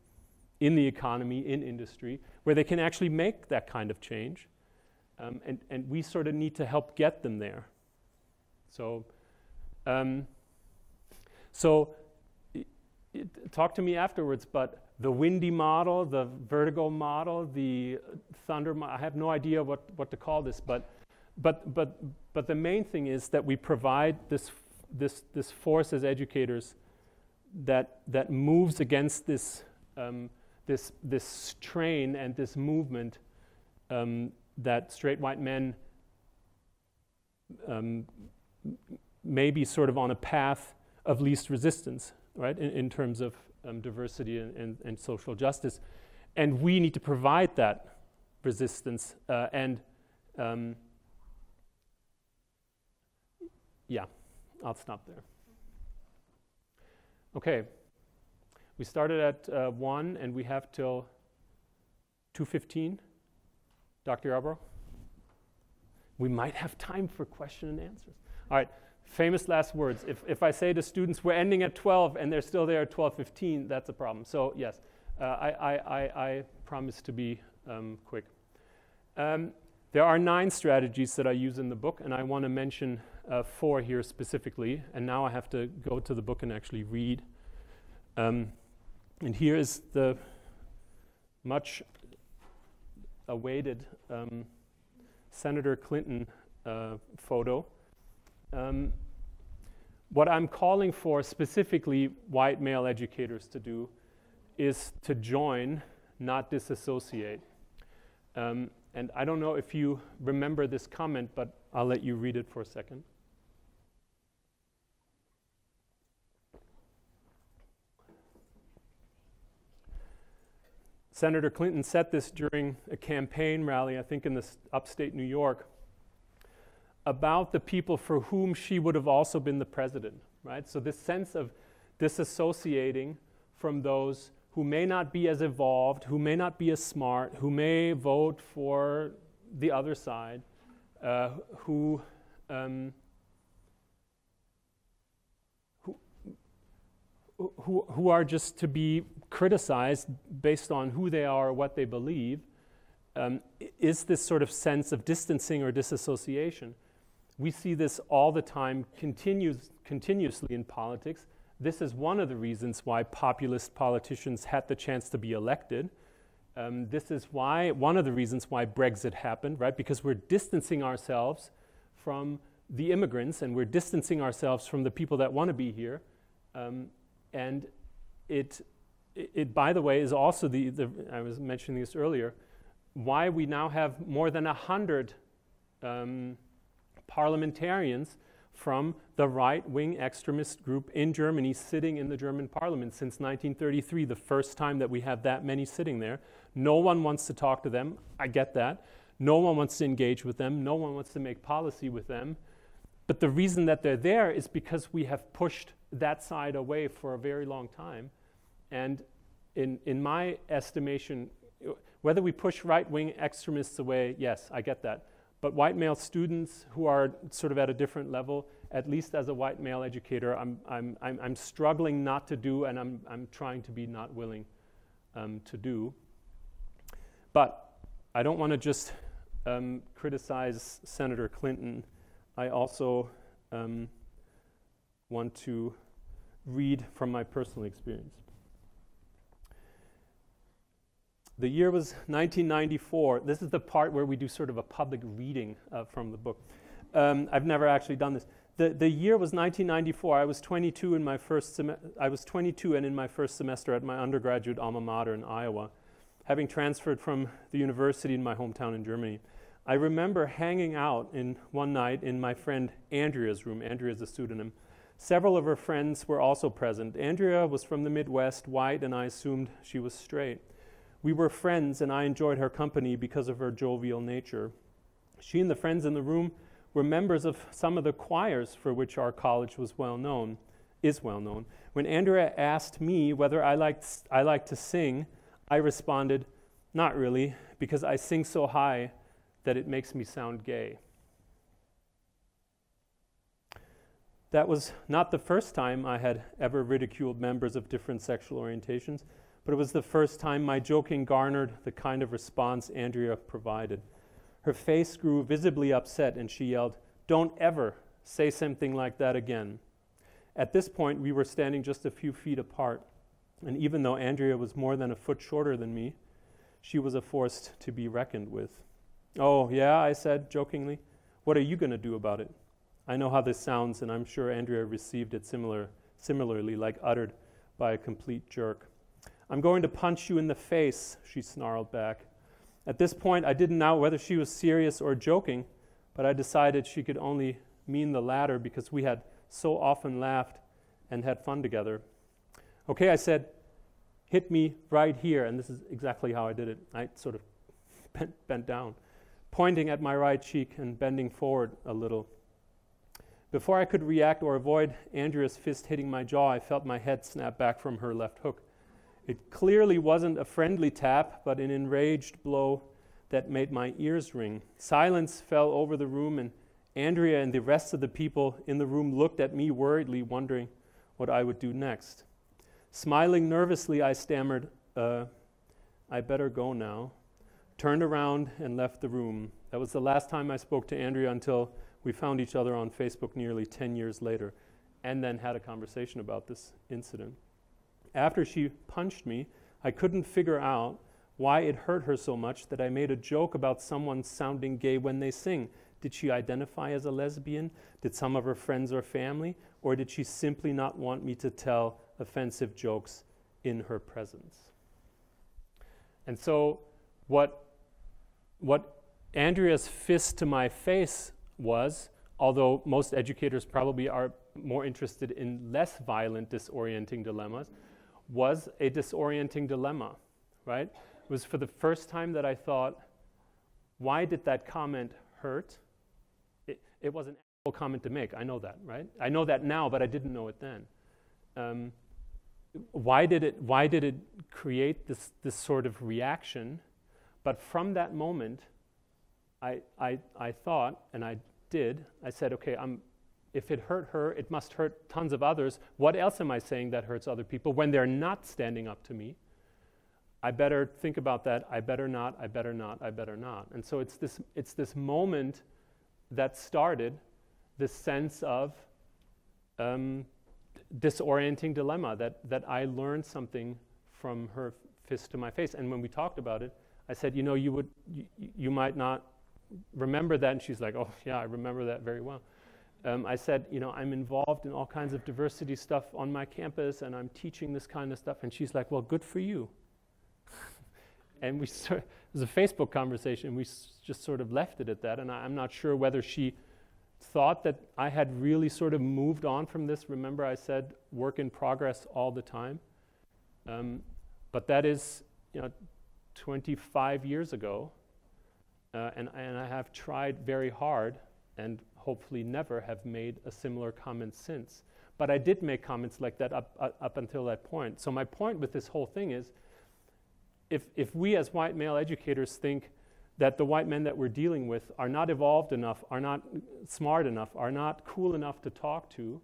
in the economy, in industry, where they can actually make that kind of change. Um, and, and we sort of need to help get them there. So, um, so talk to me afterwards, but the windy model, the vertigo model, the thunder model, I have no idea what, what to call this, but, but, but, but the main thing is that we provide this, this, this force as educators that, that moves against this, um, this, this strain and this movement um, that straight white men um, may be sort of on a path of least resistance, right, in, in terms of um, diversity and, and, and, social justice. And we need to provide that resistance. Uh, and um, yeah, I'll stop there. Okay, we started at uh, 1 and we have till 2.15. Dr. Yarbrough? We might have time for question and answers. All right, famous last words. If, if I say to students, we're ending at 12 and they're still there at 12.15, that's a problem. So yes, uh, I, I, I, I, promise to be um, quick. Um, there are nine strategies that I use in the book, and I want to mention uh, four here specifically. And now I have to go to the book and actually read. Um, and here is the much awaited um, Senator Clinton uh, photo. Um, what I'm calling for specifically white male educators to do is to join, not disassociate. Um, and I don't know if you remember this comment, but I'll let you read it for a second. Senator Clinton said this during a campaign rally, I think in this upstate New York, about the people for whom she would have also been the president, right? So, this sense of disassociating from those who may not be as evolved, who may not be as smart, who may vote for the other side, uh, who, um, who, who, are just to be criticized based on who they are or what they believe, um, is this sort of sense of distancing or disassociation. We see this all the time, continues, continuously in politics. This is one of the reasons why populist politicians had the chance to be elected. Um, this is why one of the reasons why Brexit happened, right? Because we're distancing ourselves from the immigrants and we're distancing ourselves from the people that want to be here. Um, and it it, by the way, is also the, the, I was mentioning this earlier, why we now have more than 100 um, parliamentarians from the right wing extremist group in Germany sitting in the German parliament since 1933, the first time that we have that many sitting there. No one wants to talk to them. I get that. No one wants to engage with them. No one wants to make policy with them. But the reason that they're there is because we have pushed that side away for a very long time. And in, in my estimation, whether we push right wing extremists away, yes, I get that. But white male students who are sort of at a different level, at least as a white male educator, I'm, I'm, I'm, I'm struggling not to do and I'm, I'm trying to be not willing um, to do. But I don't want to just um, criticize Senator Clinton. I also um, want to read from my personal experience. The year was 1994. This is the part where we do sort of a public reading uh, from the book. Um, I've never actually done this. The, the year was 1994. I was 22 in my first sem- I was 22 and in my first semester at my undergraduate alma mater in Iowa, having transferred from the university in my hometown in Germany. I remember hanging out in one night in my friend Andrea's room. Andrea is a pseudonym. Several of her friends were also present. Andrea was from the Midwest, white, and I assumed she was straight. We were friends, and I enjoyed her company because of her jovial nature. She and the friends in the room were members of some of the choirs for which our college was well known, is well known. When Andrea asked me whether I liked, I liked to sing, I responded, Not really, because I sing so high that it makes me sound gay. That was not the first time I had ever ridiculed members of different sexual orientations but it was the first time my joking garnered the kind of response Andrea provided. Her face grew visibly upset and she yelled, Don't ever say something like that again. At this point, we were standing just a few feet apart, and even though Andrea was more than a foot shorter than me, she was a force to be reckoned with. Oh, yeah, I said jokingly. What are you going to do about it? I know how this sounds, and I'm sure Andrea received it similar, similarly, like uttered by a complete jerk. I'm going to punch you in the face, she snarled back. At this point, I didn't know whether she was serious or joking, but I decided she could only mean the latter because we had so often laughed and had fun together. Okay, I said, hit me right here. And this is exactly how I did it. I sort of bent, bent down, pointing at my right cheek and bending forward a little. Before I could react or avoid Andrea's fist hitting my jaw, I felt my head snap back from her left hook. It clearly wasn't a friendly tap, but an enraged blow that made my ears ring. Silence fell over the room, and Andrea and the rest of the people in the room looked at me worriedly, wondering what I would do next. Smiling nervously, I stammered, uh, I better go now. Turned around and left the room. That was the last time I spoke to Andrea until we found each other on Facebook nearly 10 years later, and then had a conversation about this incident. After she punched me, I couldn't figure out why it hurt her so much that I made a joke about someone sounding gay when they sing. Did she identify as a lesbian? Did some of her friends or family? Or did she simply not want me to tell offensive jokes in her presence? And so, what, what Andrea's fist to my face was, although most educators probably are more interested in less violent disorienting dilemmas, was a disorienting dilemma, right? It was for the first time that I thought, why did that comment hurt? It, it was an awful comment to make. I know that, right? I know that now, but I didn't know it then. Um, why did it why did it create this this sort of reaction but from that moment I, I, I thought and i did i said okay i'm if it hurt her it must hurt tons of others what else am i saying that hurts other people when they're not standing up to me i better think about that i better not i better not i better not and so it's this it's this moment that started this sense of um, disorienting dilemma that, that I learned something from her fist to my face. And when we talked about it, I said, you know, you would, you, you might not remember that. And she's like, oh yeah, I remember that very well. Um, I said, you know, I'm involved in all kinds of diversity stuff on my campus, and I'm teaching this kind of stuff. And she's like, well, good for you. and we it was a Facebook conversation. We s- just sort of left it at that. And I, I'm not sure whether she thought that I had really sort of moved on from this. Remember, I said work in progress all the time. Um, but that is, you know, 25 years ago, uh, and, and I have tried very hard and hopefully never have made a similar comment since. But I did make comments like that up, uh, up until that point. So, my point with this whole thing is if, if we as white male educators think that the white men that we're dealing with are not evolved enough, are not smart enough, are not cool enough to talk to,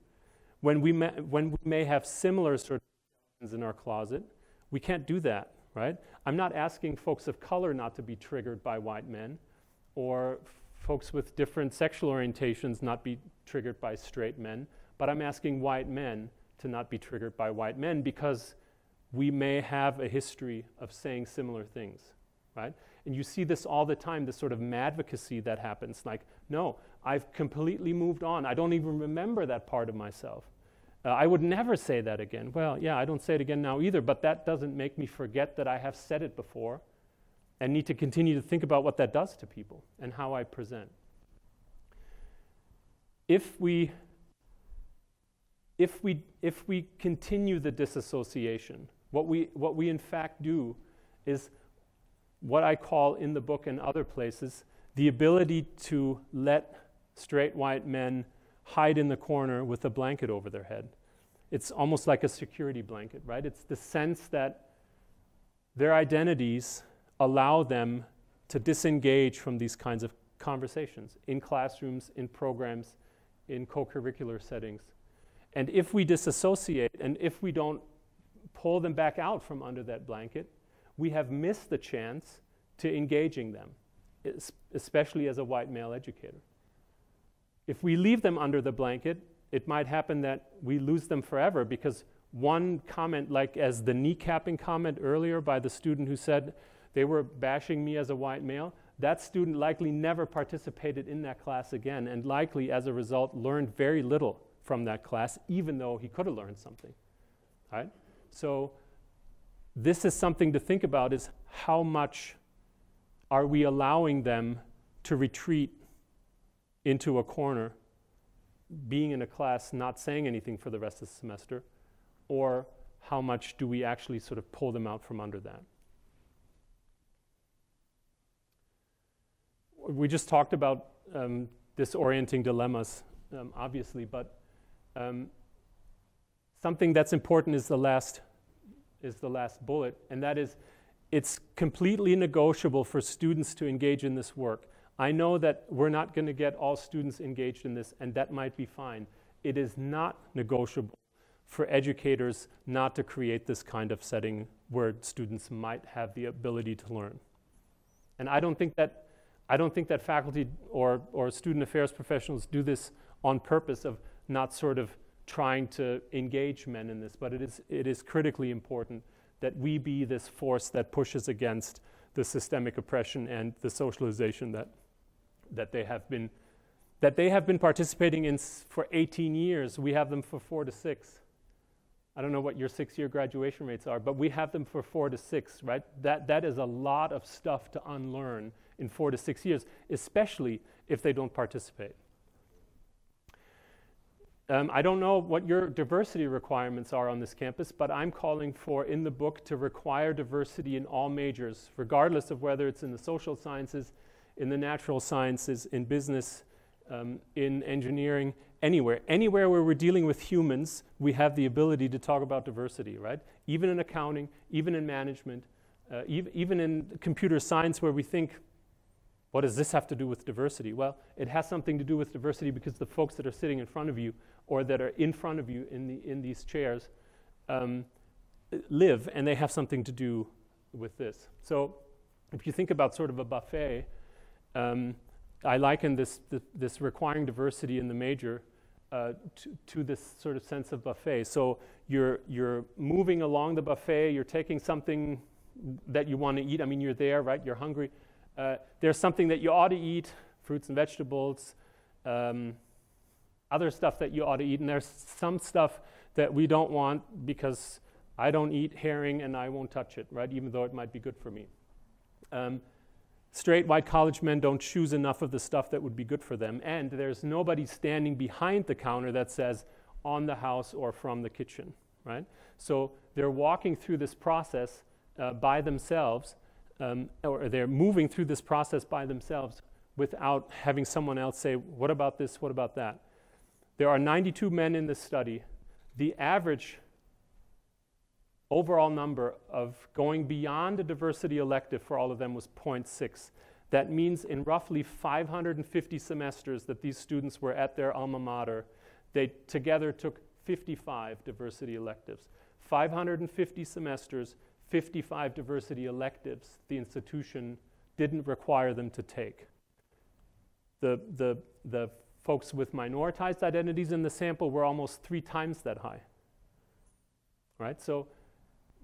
when we may, when we may have similar sort of things in our closet, we can't do that, right? I'm not asking folks of color not to be triggered by white men, or folks with different sexual orientations not be triggered by straight men, but I'm asking white men to not be triggered by white men because we may have a history of saying similar things, right? And you see this all the time, this sort of advocacy that happens like, no, I've completely moved on. I don't even remember that part of myself. Uh, I would never say that again. Well, yeah, I don't say it again now either, but that doesn't make me forget that I have said it before and need to continue to think about what that does to people and how I present. If we if we if we continue the disassociation, what we what we in fact do is what I call in the book and other places the ability to let straight white men hide in the corner with a blanket over their head. It's almost like a security blanket, right? It's the sense that their identities allow them to disengage from these kinds of conversations in classrooms, in programs, in co curricular settings. And if we disassociate and if we don't pull them back out from under that blanket, we have missed the chance to engaging them, especially as a white male educator. If we leave them under the blanket, it might happen that we lose them forever because one comment, like as the kneecapping comment earlier by the student who said they were bashing me as a white male, that student likely never participated in that class again and likely as a result learned very little from that class, even though he could have learned something. Right? So this is something to think about is how much are we allowing them to retreat into a corner, being in a class, not saying anything for the rest of the semester, or how much do we actually sort of pull them out from under that? We just talked about um, disorienting dilemmas, um, obviously, but um, something that's important is the last is the last bullet, and that is it's completely negotiable for students to engage in this work. I know that we're not going to get all students engaged in this, and that might be fine. It is not negotiable for educators not to create this kind of setting where students might have the ability to learn. And I don't think that, I don't think that faculty or, or student affairs professionals do this on purpose of not sort of trying to engage men in this, but it is, it is critically important that we be this force that pushes against the systemic oppression and the socialization that, that they have been that they have been participating in for 18 years. We have them for four to six. I don't know what your six-year graduation rates are, but we have them for four to six, right? That, that is a lot of stuff to unlearn in four to six years, especially if they don't participate. Um, I don't know what your diversity requirements are on this campus, but I'm calling for in the book to require diversity in all majors, regardless of whether it's in the social sciences, in the natural sciences, in business, um, in engineering, anywhere. Anywhere where we're dealing with humans, we have the ability to talk about diversity, right? Even in accounting, even in management, uh, ev- even in computer science, where we think what does this have to do with diversity? Well, it has something to do with diversity because the folks that are sitting in front of you or that are in front of you in, the, in these chairs um, live and they have something to do with this. So if you think about sort of a buffet, um, I liken this, th- this requiring diversity in the major uh, to, to this sort of sense of buffet. So you're, you're moving along the buffet, you're taking something that you want to eat. I mean, you're there, right? You're hungry. Uh, there's something that you ought to eat, fruits and vegetables, um, other stuff that you ought to eat, and there's some stuff that we don't want because I don't eat herring and I won't touch it, right? Even though it might be good for me. Um, straight white college men don't choose enough of the stuff that would be good for them, and there's nobody standing behind the counter that says on the house or from the kitchen, right? So they're walking through this process uh, by themselves um, or they're moving through this process by themselves without having someone else say, What about this? What about that? There are 92 men in this study. The average overall number of going beyond a diversity elective for all of them was 0.6. That means in roughly 550 semesters that these students were at their alma mater, they together took 55 diversity electives. 550 semesters, 55 diversity electives the institution didn't require them to take. The, the, the folks with minoritized identities in the sample were almost three times that high. Right? So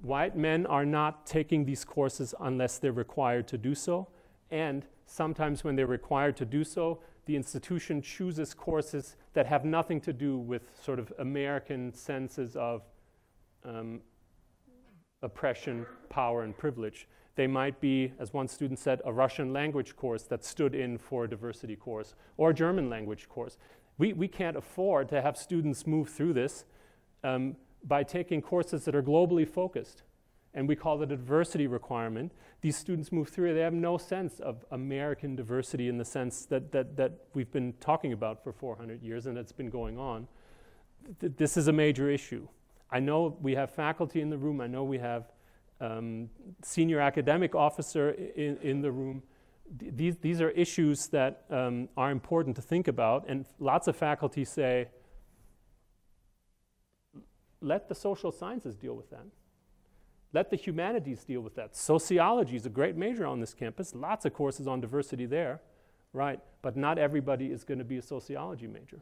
white men are not taking these courses unless they're required to do so. And sometimes when they're required to do so, the institution chooses courses that have nothing to do with sort of American senses of um, oppression, power, and privilege. They might be, as one student said, a Russian language course that stood in for a diversity course, or a German language course. We, we can't afford to have students move through this um, by taking courses that are globally focused. And we call it a diversity requirement. These students move through they have no sense of American diversity in the sense that, that, that we've been talking about for 400 years and that's been going on. Th- this is a major issue. I know we have faculty in the room, I know we have um, senior academic officer in, in the room. These, these are issues that um, are important to think about, and lots of faculty say, let the social sciences deal with that. Let the humanities deal with that. Sociology is a great major on this campus, lots of courses on diversity there, right? But not everybody is going to be a sociology major.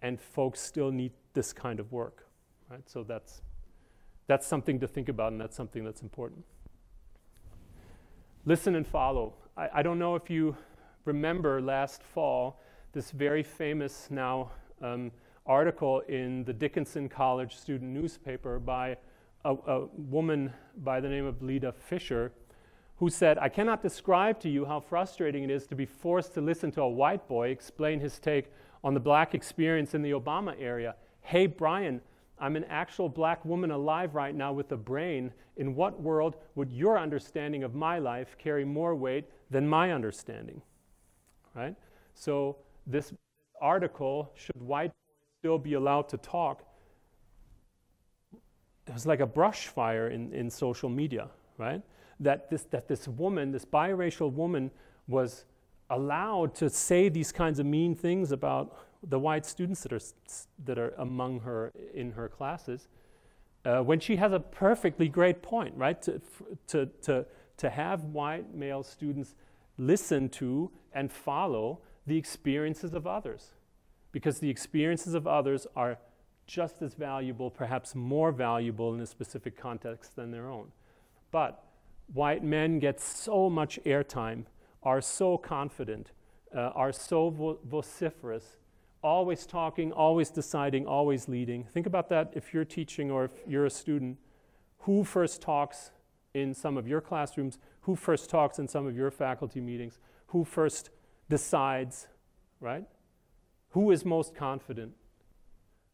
And folks still need this kind of work. Right? So that's, that's something to think about, and that's something that's important. Listen and follow. I, I don't know if you remember last fall this very famous now um, article in the Dickinson College student newspaper by a, a, woman by the name of Leda Fisher, who said, I cannot describe to you how frustrating it is to be forced to listen to a white boy explain his take on the black experience in the Obama area. Hey, Brian, I'm an actual black woman alive right now with a brain. In what world would your understanding of my life carry more weight than my understanding? Right? So, this article, should white still be allowed to talk, it was like a brush fire in, in social media, right? That this, that this woman, this biracial woman, was allowed to say these kinds of mean things about the white students that are, that are among her in her classes, uh, when she has a perfectly great point, right? To, to, to, to have white male students listen to and follow the experiences of others. Because the experiences of others are just as valuable, perhaps more valuable in a specific context than their own. But white men get so much airtime, are so confident, uh, are so vo- vociferous, always talking, always deciding, always leading. Think about that if you're teaching or if you're a student. Who first talks in some of your classrooms? Who first talks in some of your faculty meetings? Who first decides, right? Who is most confident?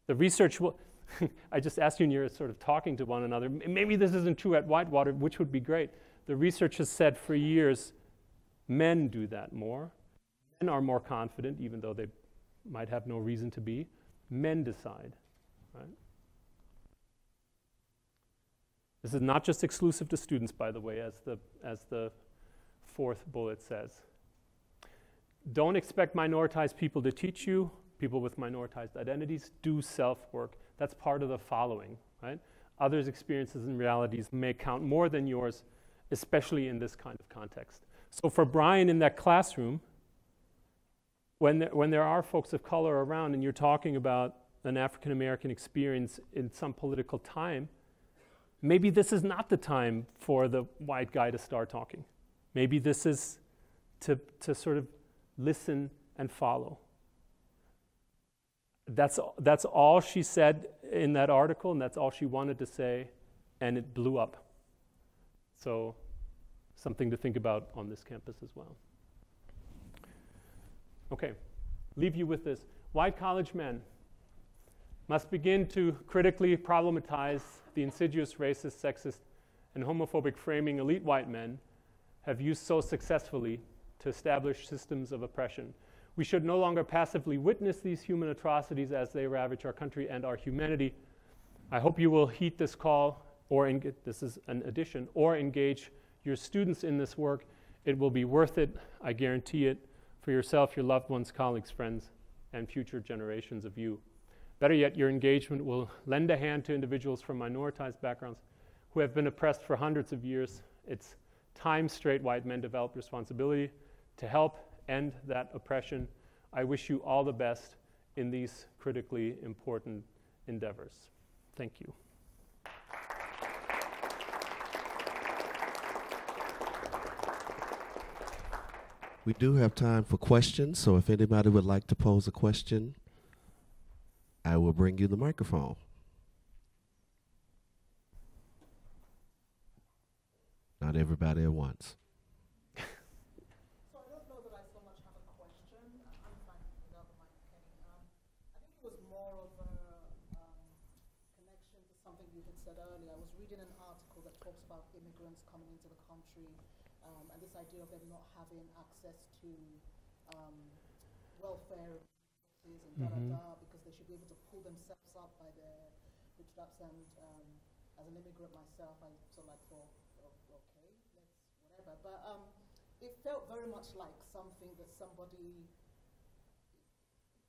The research will. I just asked you, and you're sort of talking to one another. Maybe this isn't true at Whitewater, which would be great. The research has said for years men do that more. Men are more confident, even though they might have no reason to be. Men decide, right? This is not just exclusive to students, by the way, as the, as the fourth bullet says. Don't expect minoritized people to teach you. People with minoritized identities do self work. That's part of the following, right? Others' experiences and realities may count more than yours, especially in this kind of context. So for Brian in that classroom, when there, when there are folks of color around and you're talking about an African American experience in some political time, maybe this is not the time for the white guy to start talking. Maybe this is to, to sort of listen and follow. That's, that's all she said in that article, and that's all she wanted to say, and it blew up. So, something to think about on this campus as well. Okay, leave you with this. White college men must begin to critically problematize the insidious racist, sexist, and homophobic framing elite white men have used so successfully to establish systems of oppression. We should no longer passively witness these human atrocities as they ravage our country and our humanity. I hope you will heed this call, or this is an addition, or engage your students in this work. It will be worth it, I guarantee it, for yourself, your loved ones, colleagues, friends, and future generations of you. Better yet, your engagement will lend a hand to individuals from minoritized backgrounds who have been oppressed for hundreds of years. It's time straight white men develop responsibility to help end that oppression. I wish you all the best in these critically important endeavors. Thank you. We do have time for questions, so if anybody would like to pose a question, I will bring you the microphone. Not everybody at once. idea of them not having access to um, welfare and da da da because they should be able to pull themselves up by their bootstraps. And um, as an immigrant myself, I sort of like thought, oh, okay, let's whatever. But um, it felt very much like something that somebody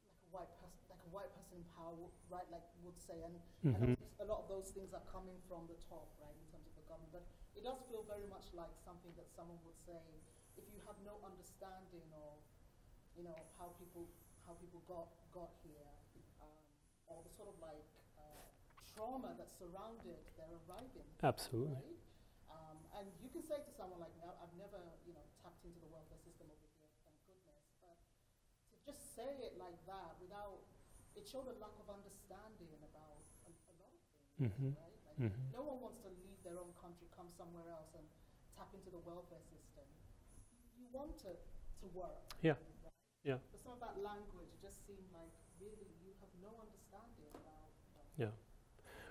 like a white person, like a white person in power, would, right, like would say, and, mm-hmm. and a lot of those things are coming from the top, right, in terms of the government. But it does feel very much like something that someone would say if you have no understanding of, you know, how people how people got got here, um, or the sort of like uh, trauma that surrounded their arriving. Absolutely. Right? Um, and you can say to someone like me, I've never, you know, tapped into the welfare system over here, thank goodness. But to just say it like that without, it showed a lack of understanding about a, a lot of things, mm-hmm. right? Like mm-hmm. No one wants to leave their own country, come somewhere else, and tap into the welfare system want it to work. Yeah. Right? Yeah. But some of that language just seemed like really you have no understanding about. yeah.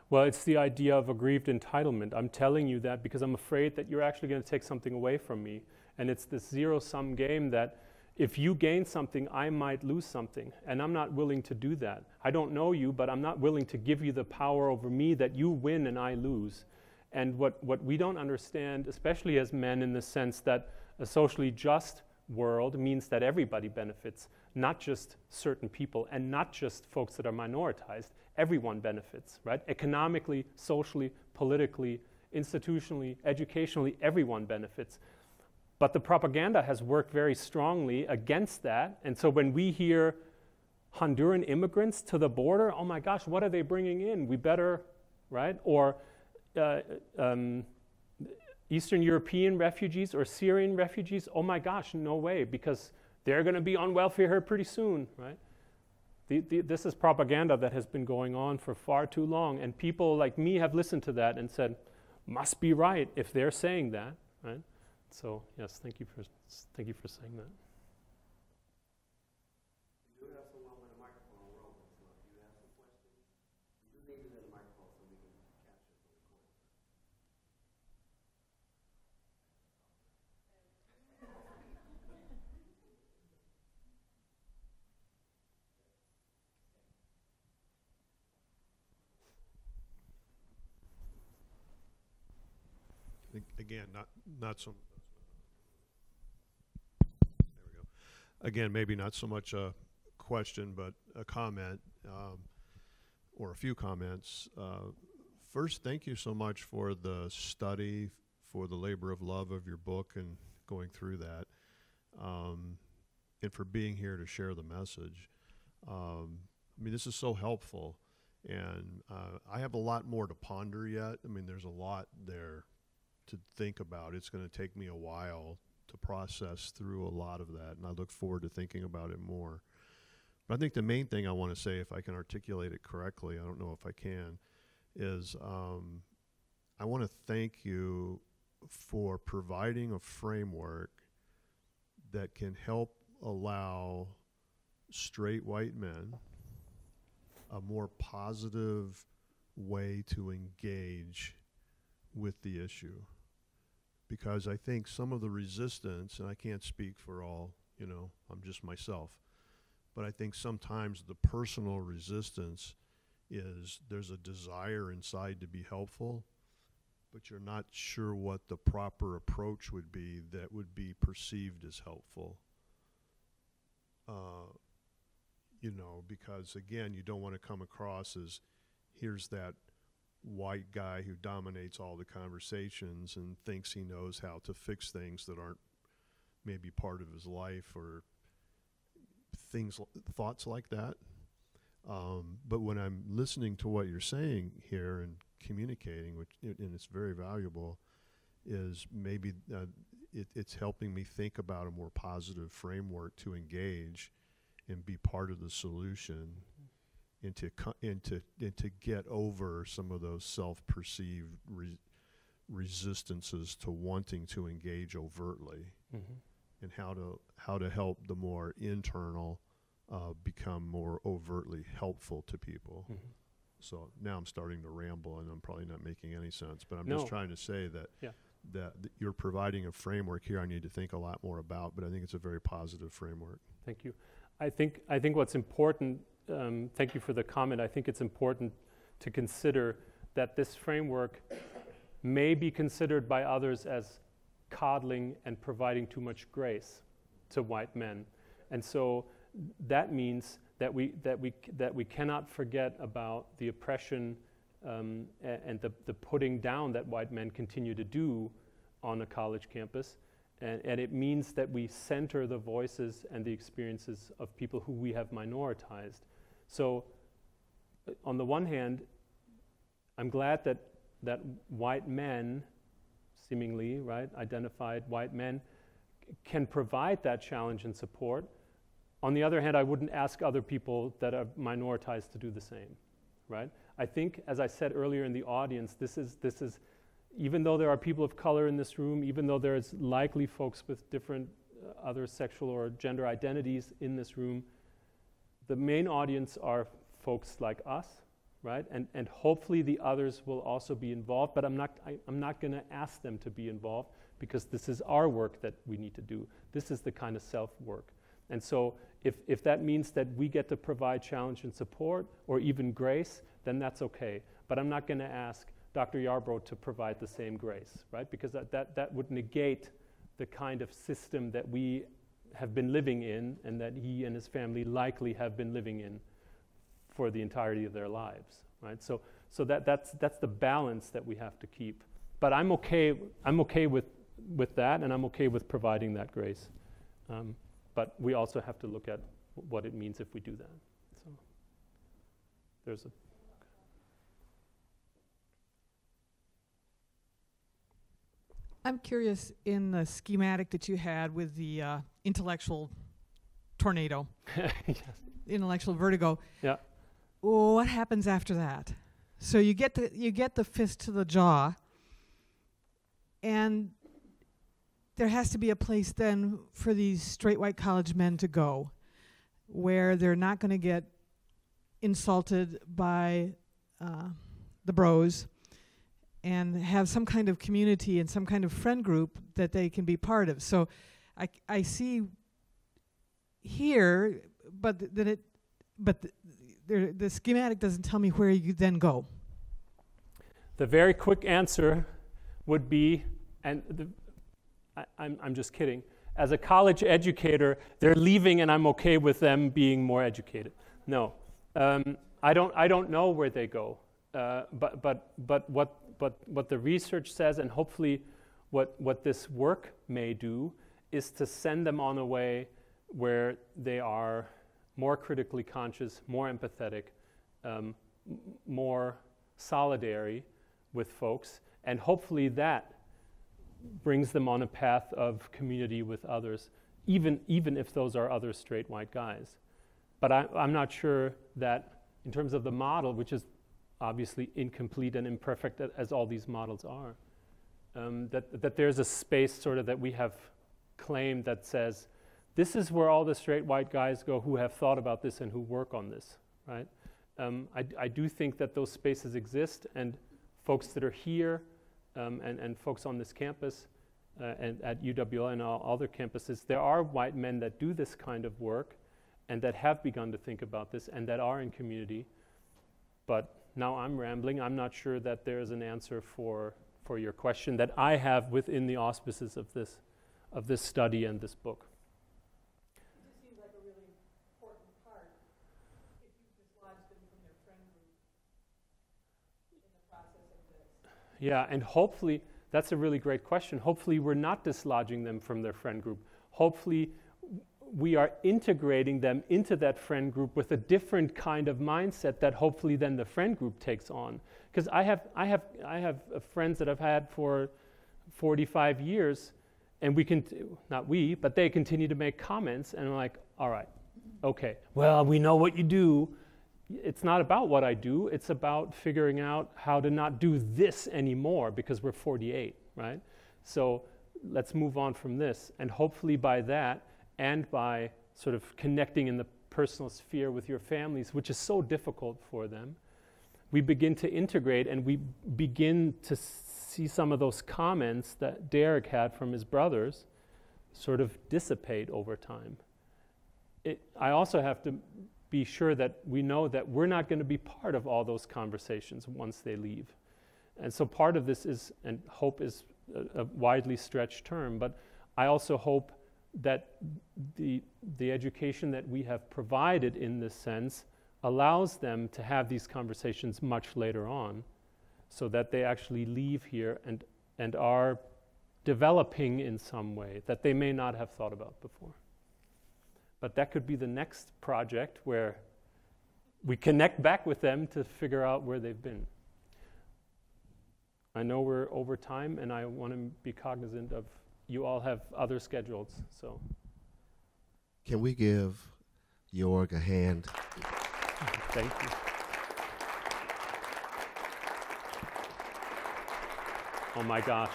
Well, it's the idea of aggrieved entitlement. I'm telling you that because I'm afraid that you're actually going to take something away from me. And it's this zero sum game that if you gain something, I might lose something. And I'm not willing to do that. I don't know you, but I'm not willing to give you the power over me that you win and I lose. And what, what we don't understand, especially as men, in the sense that a socially just world means that everybody benefits, not just certain people and not just folks that are minoritized. Everyone benefits, right? Economically, socially, politically, institutionally, educationally, everyone benefits. But the propaganda has worked very strongly against that. And so when we hear Honduran immigrants to the border, oh my gosh, what are they bringing in? We better, right? Or uh, um, Eastern European refugees or Syrian refugees, oh my gosh, no way, because they're going to be on welfare here pretty soon, right? The, the, this is propaganda that has been going on for far too long, and people like me have listened to that and said, must be right if they're saying that, right? So yes, thank you for thank you for saying that. Again, not, not so, there we go. Again, maybe not so much a question, but a comment, um, or a few comments. Uh, first, thank you so much for the study, for the labor of love of your book and going through that, um, and for being here to share the message. Um, I mean, this is so helpful, and uh, I have a lot more to ponder yet. I mean, there's a lot there to think about. It's going to take me a while to process through a lot of that, and I look forward to thinking about it more. But I think the main thing I want to say, if I can articulate it correctly, I don't know if I can, is um, I want to thank you for providing a framework that can help allow straight white men a more positive way to engage with the issue because I think some of the resistance, and I can't speak for all, you know, I'm just myself, but I think sometimes the personal resistance is there's a desire inside to be helpful, but you're not sure what the proper approach would be that would be perceived as helpful. Uh, you know, because again, you don't want to come across as here's that white guy who dominates all the conversations and thinks he knows how to fix things that aren't maybe part of his life or things thoughts like that. Um, but when i'm listening to what you're saying here and communicating which and it's very valuable is maybe uh, it, it's helping me think about a more positive framework to engage and be part of the solution and to and to and to get over some of those self-perceived re- resistances to wanting to engage overtly, mm-hmm. and how to how to help the more internal uh, become more overtly helpful to people. Mm-hmm. So now I'm starting to ramble, and I'm probably not making any sense, but I'm no. just trying to say that. Yeah. That, that you're providing a framework here I need to think a lot more about, but I think it's a very positive framework. Thank you. I think I think what's important um, thank you for the comment. I think it's important to consider that this framework may be considered by others as coddling and providing too much grace to white men. And so that means that we, that we, that we cannot forget about the oppression um, and, the, the putting down that white men continue to do on a college campus. And, and, it means that we center the voices and the experiences of people who we have minoritized. So, on the one hand, I'm glad that, that white men, seemingly, right, identified white men, can provide that challenge and support. On the other hand, I wouldn't ask other people that are minoritized to do the same, right? I think, as I said earlier in the audience, this is, this is even though there are people of color in this room, even though there's likely folks with different uh, other sexual or gender identities in this room, the main audience are folks like us, right? And, and hopefully the others will also be involved, but I'm not, I, am not going to ask them to be involved because this is our work that we need to do. This is the kind of self work. And so if, if that means that we get to provide challenge and support or even grace, then that's okay. But I'm not going to ask Dr. Yarbrough to provide the same grace, right? Because that, that, that would negate the kind of system that we have been living in and that he and his family likely have been living in for the entirety of their lives, right? So, so that, that's, that's the balance that we have to keep. But I'm okay, I'm okay with, with that, and I'm okay with providing that grace. Um, but we also have to look at what it means if we do that. So there's a I'm curious in the schematic that you had with the uh, intellectual tornado, yes. intellectual vertigo. Yeah. What happens after that? So you get the you get the fist to the jaw, and there has to be a place then for these straight white college men to go, where they're not going to get insulted by uh, the bros and have some kind of community and some kind of friend group that they can be part of. So I, I see here, but th- that it, but th- there, the schematic doesn't tell me where you then go. The very quick answer would be, and the, I, I'm, I'm just kidding. As a college educator, they're leaving, and I'm okay with them being more educated. No, um, I don't. I don't know where they go. Uh, but but but what but what the research says, and hopefully what, what this work may do, is to send them on a way where they are more critically conscious, more empathetic, um, more solidary with folks, and hopefully that brings them on a path of community with others, even, even if those are other straight white guys. But I, I'm not sure that, in terms of the model, which is obviously incomplete and imperfect as all these models are. Um, that, that there's a space sort of that we have claimed that says, this is where all the straight white guys go who have thought about this and who work on this, right? Um, I, I, do think that those spaces exist, and folks that are here um, and, and folks on this campus uh, and at UWL and all other campuses, there are white men that do this kind of work and that have begun to think about this and that are in community. But now I'm rambling. I'm not sure that there's an answer for, for your question that I have within the auspices of this, of this study and this book. Yeah, and hopefully, that's a really great question. Hopefully, we're not dislodging them from their friend group. Hopefully, we are integrating them into that friend group with a different kind of mindset that hopefully then the friend group takes on. Because I have, I, have, I have friends that I've had for 45 years, and we can, not we, but they continue to make comments, and I'm like, all right, okay, well, we know what you do. It's not about what I do, it's about figuring out how to not do this anymore because we're 48, right? So let's move on from this. And hopefully by that, and by sort of connecting in the personal sphere with your families, which is so difficult for them, we begin to integrate and we begin to see some of those comments that Derek had from his brothers sort of dissipate over time. It, I also have to be sure that we know that we're not going to be part of all those conversations once they leave. And so part of this is, and hope is a, a widely stretched term, but I also hope that the, the education that we have provided in this sense allows them to have these conversations much later on so that they actually leave here and, and are developing in some way that they may not have thought about before. But that could be the next project where we connect back with them to figure out where they've been. I know we're over time, and I want to be cognizant of you all have other schedules, so. Can we give Jorg a hand? Thank you. Oh my gosh.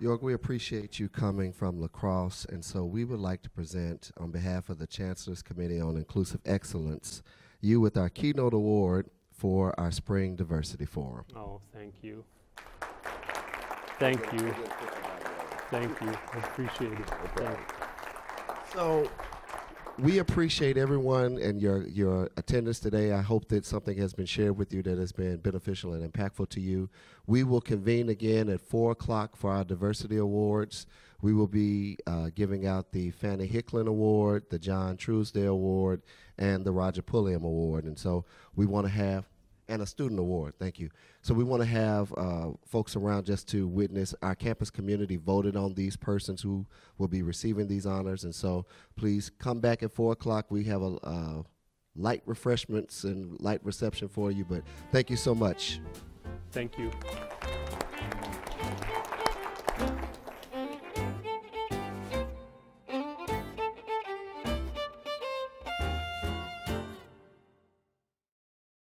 Jorg, we appreciate you coming from La Crosse, and so we would like to present, on behalf of the Chancellor's Committee on Inclusive Excellence, you with our keynote award for our Spring Diversity Forum. Oh, thank you. Thank you. Thank you. I appreciate it. Thank you. So, we appreciate everyone and your your attendance today. I hope that something has been shared with you that has been beneficial and impactful to you. We will convene again at four o'clock for our diversity awards. We will be uh, giving out the Fannie Hicklin Award, the John Truesdale Award, and the Roger Pulliam Award. And so we want to have and a student award. Thank you. So we want to have uh, folks around just to witness our campus community voted on these persons who will be receiving these honors. And so please come back at four o'clock. We have a uh, light refreshments and light reception for you. But thank you so much. Thank you.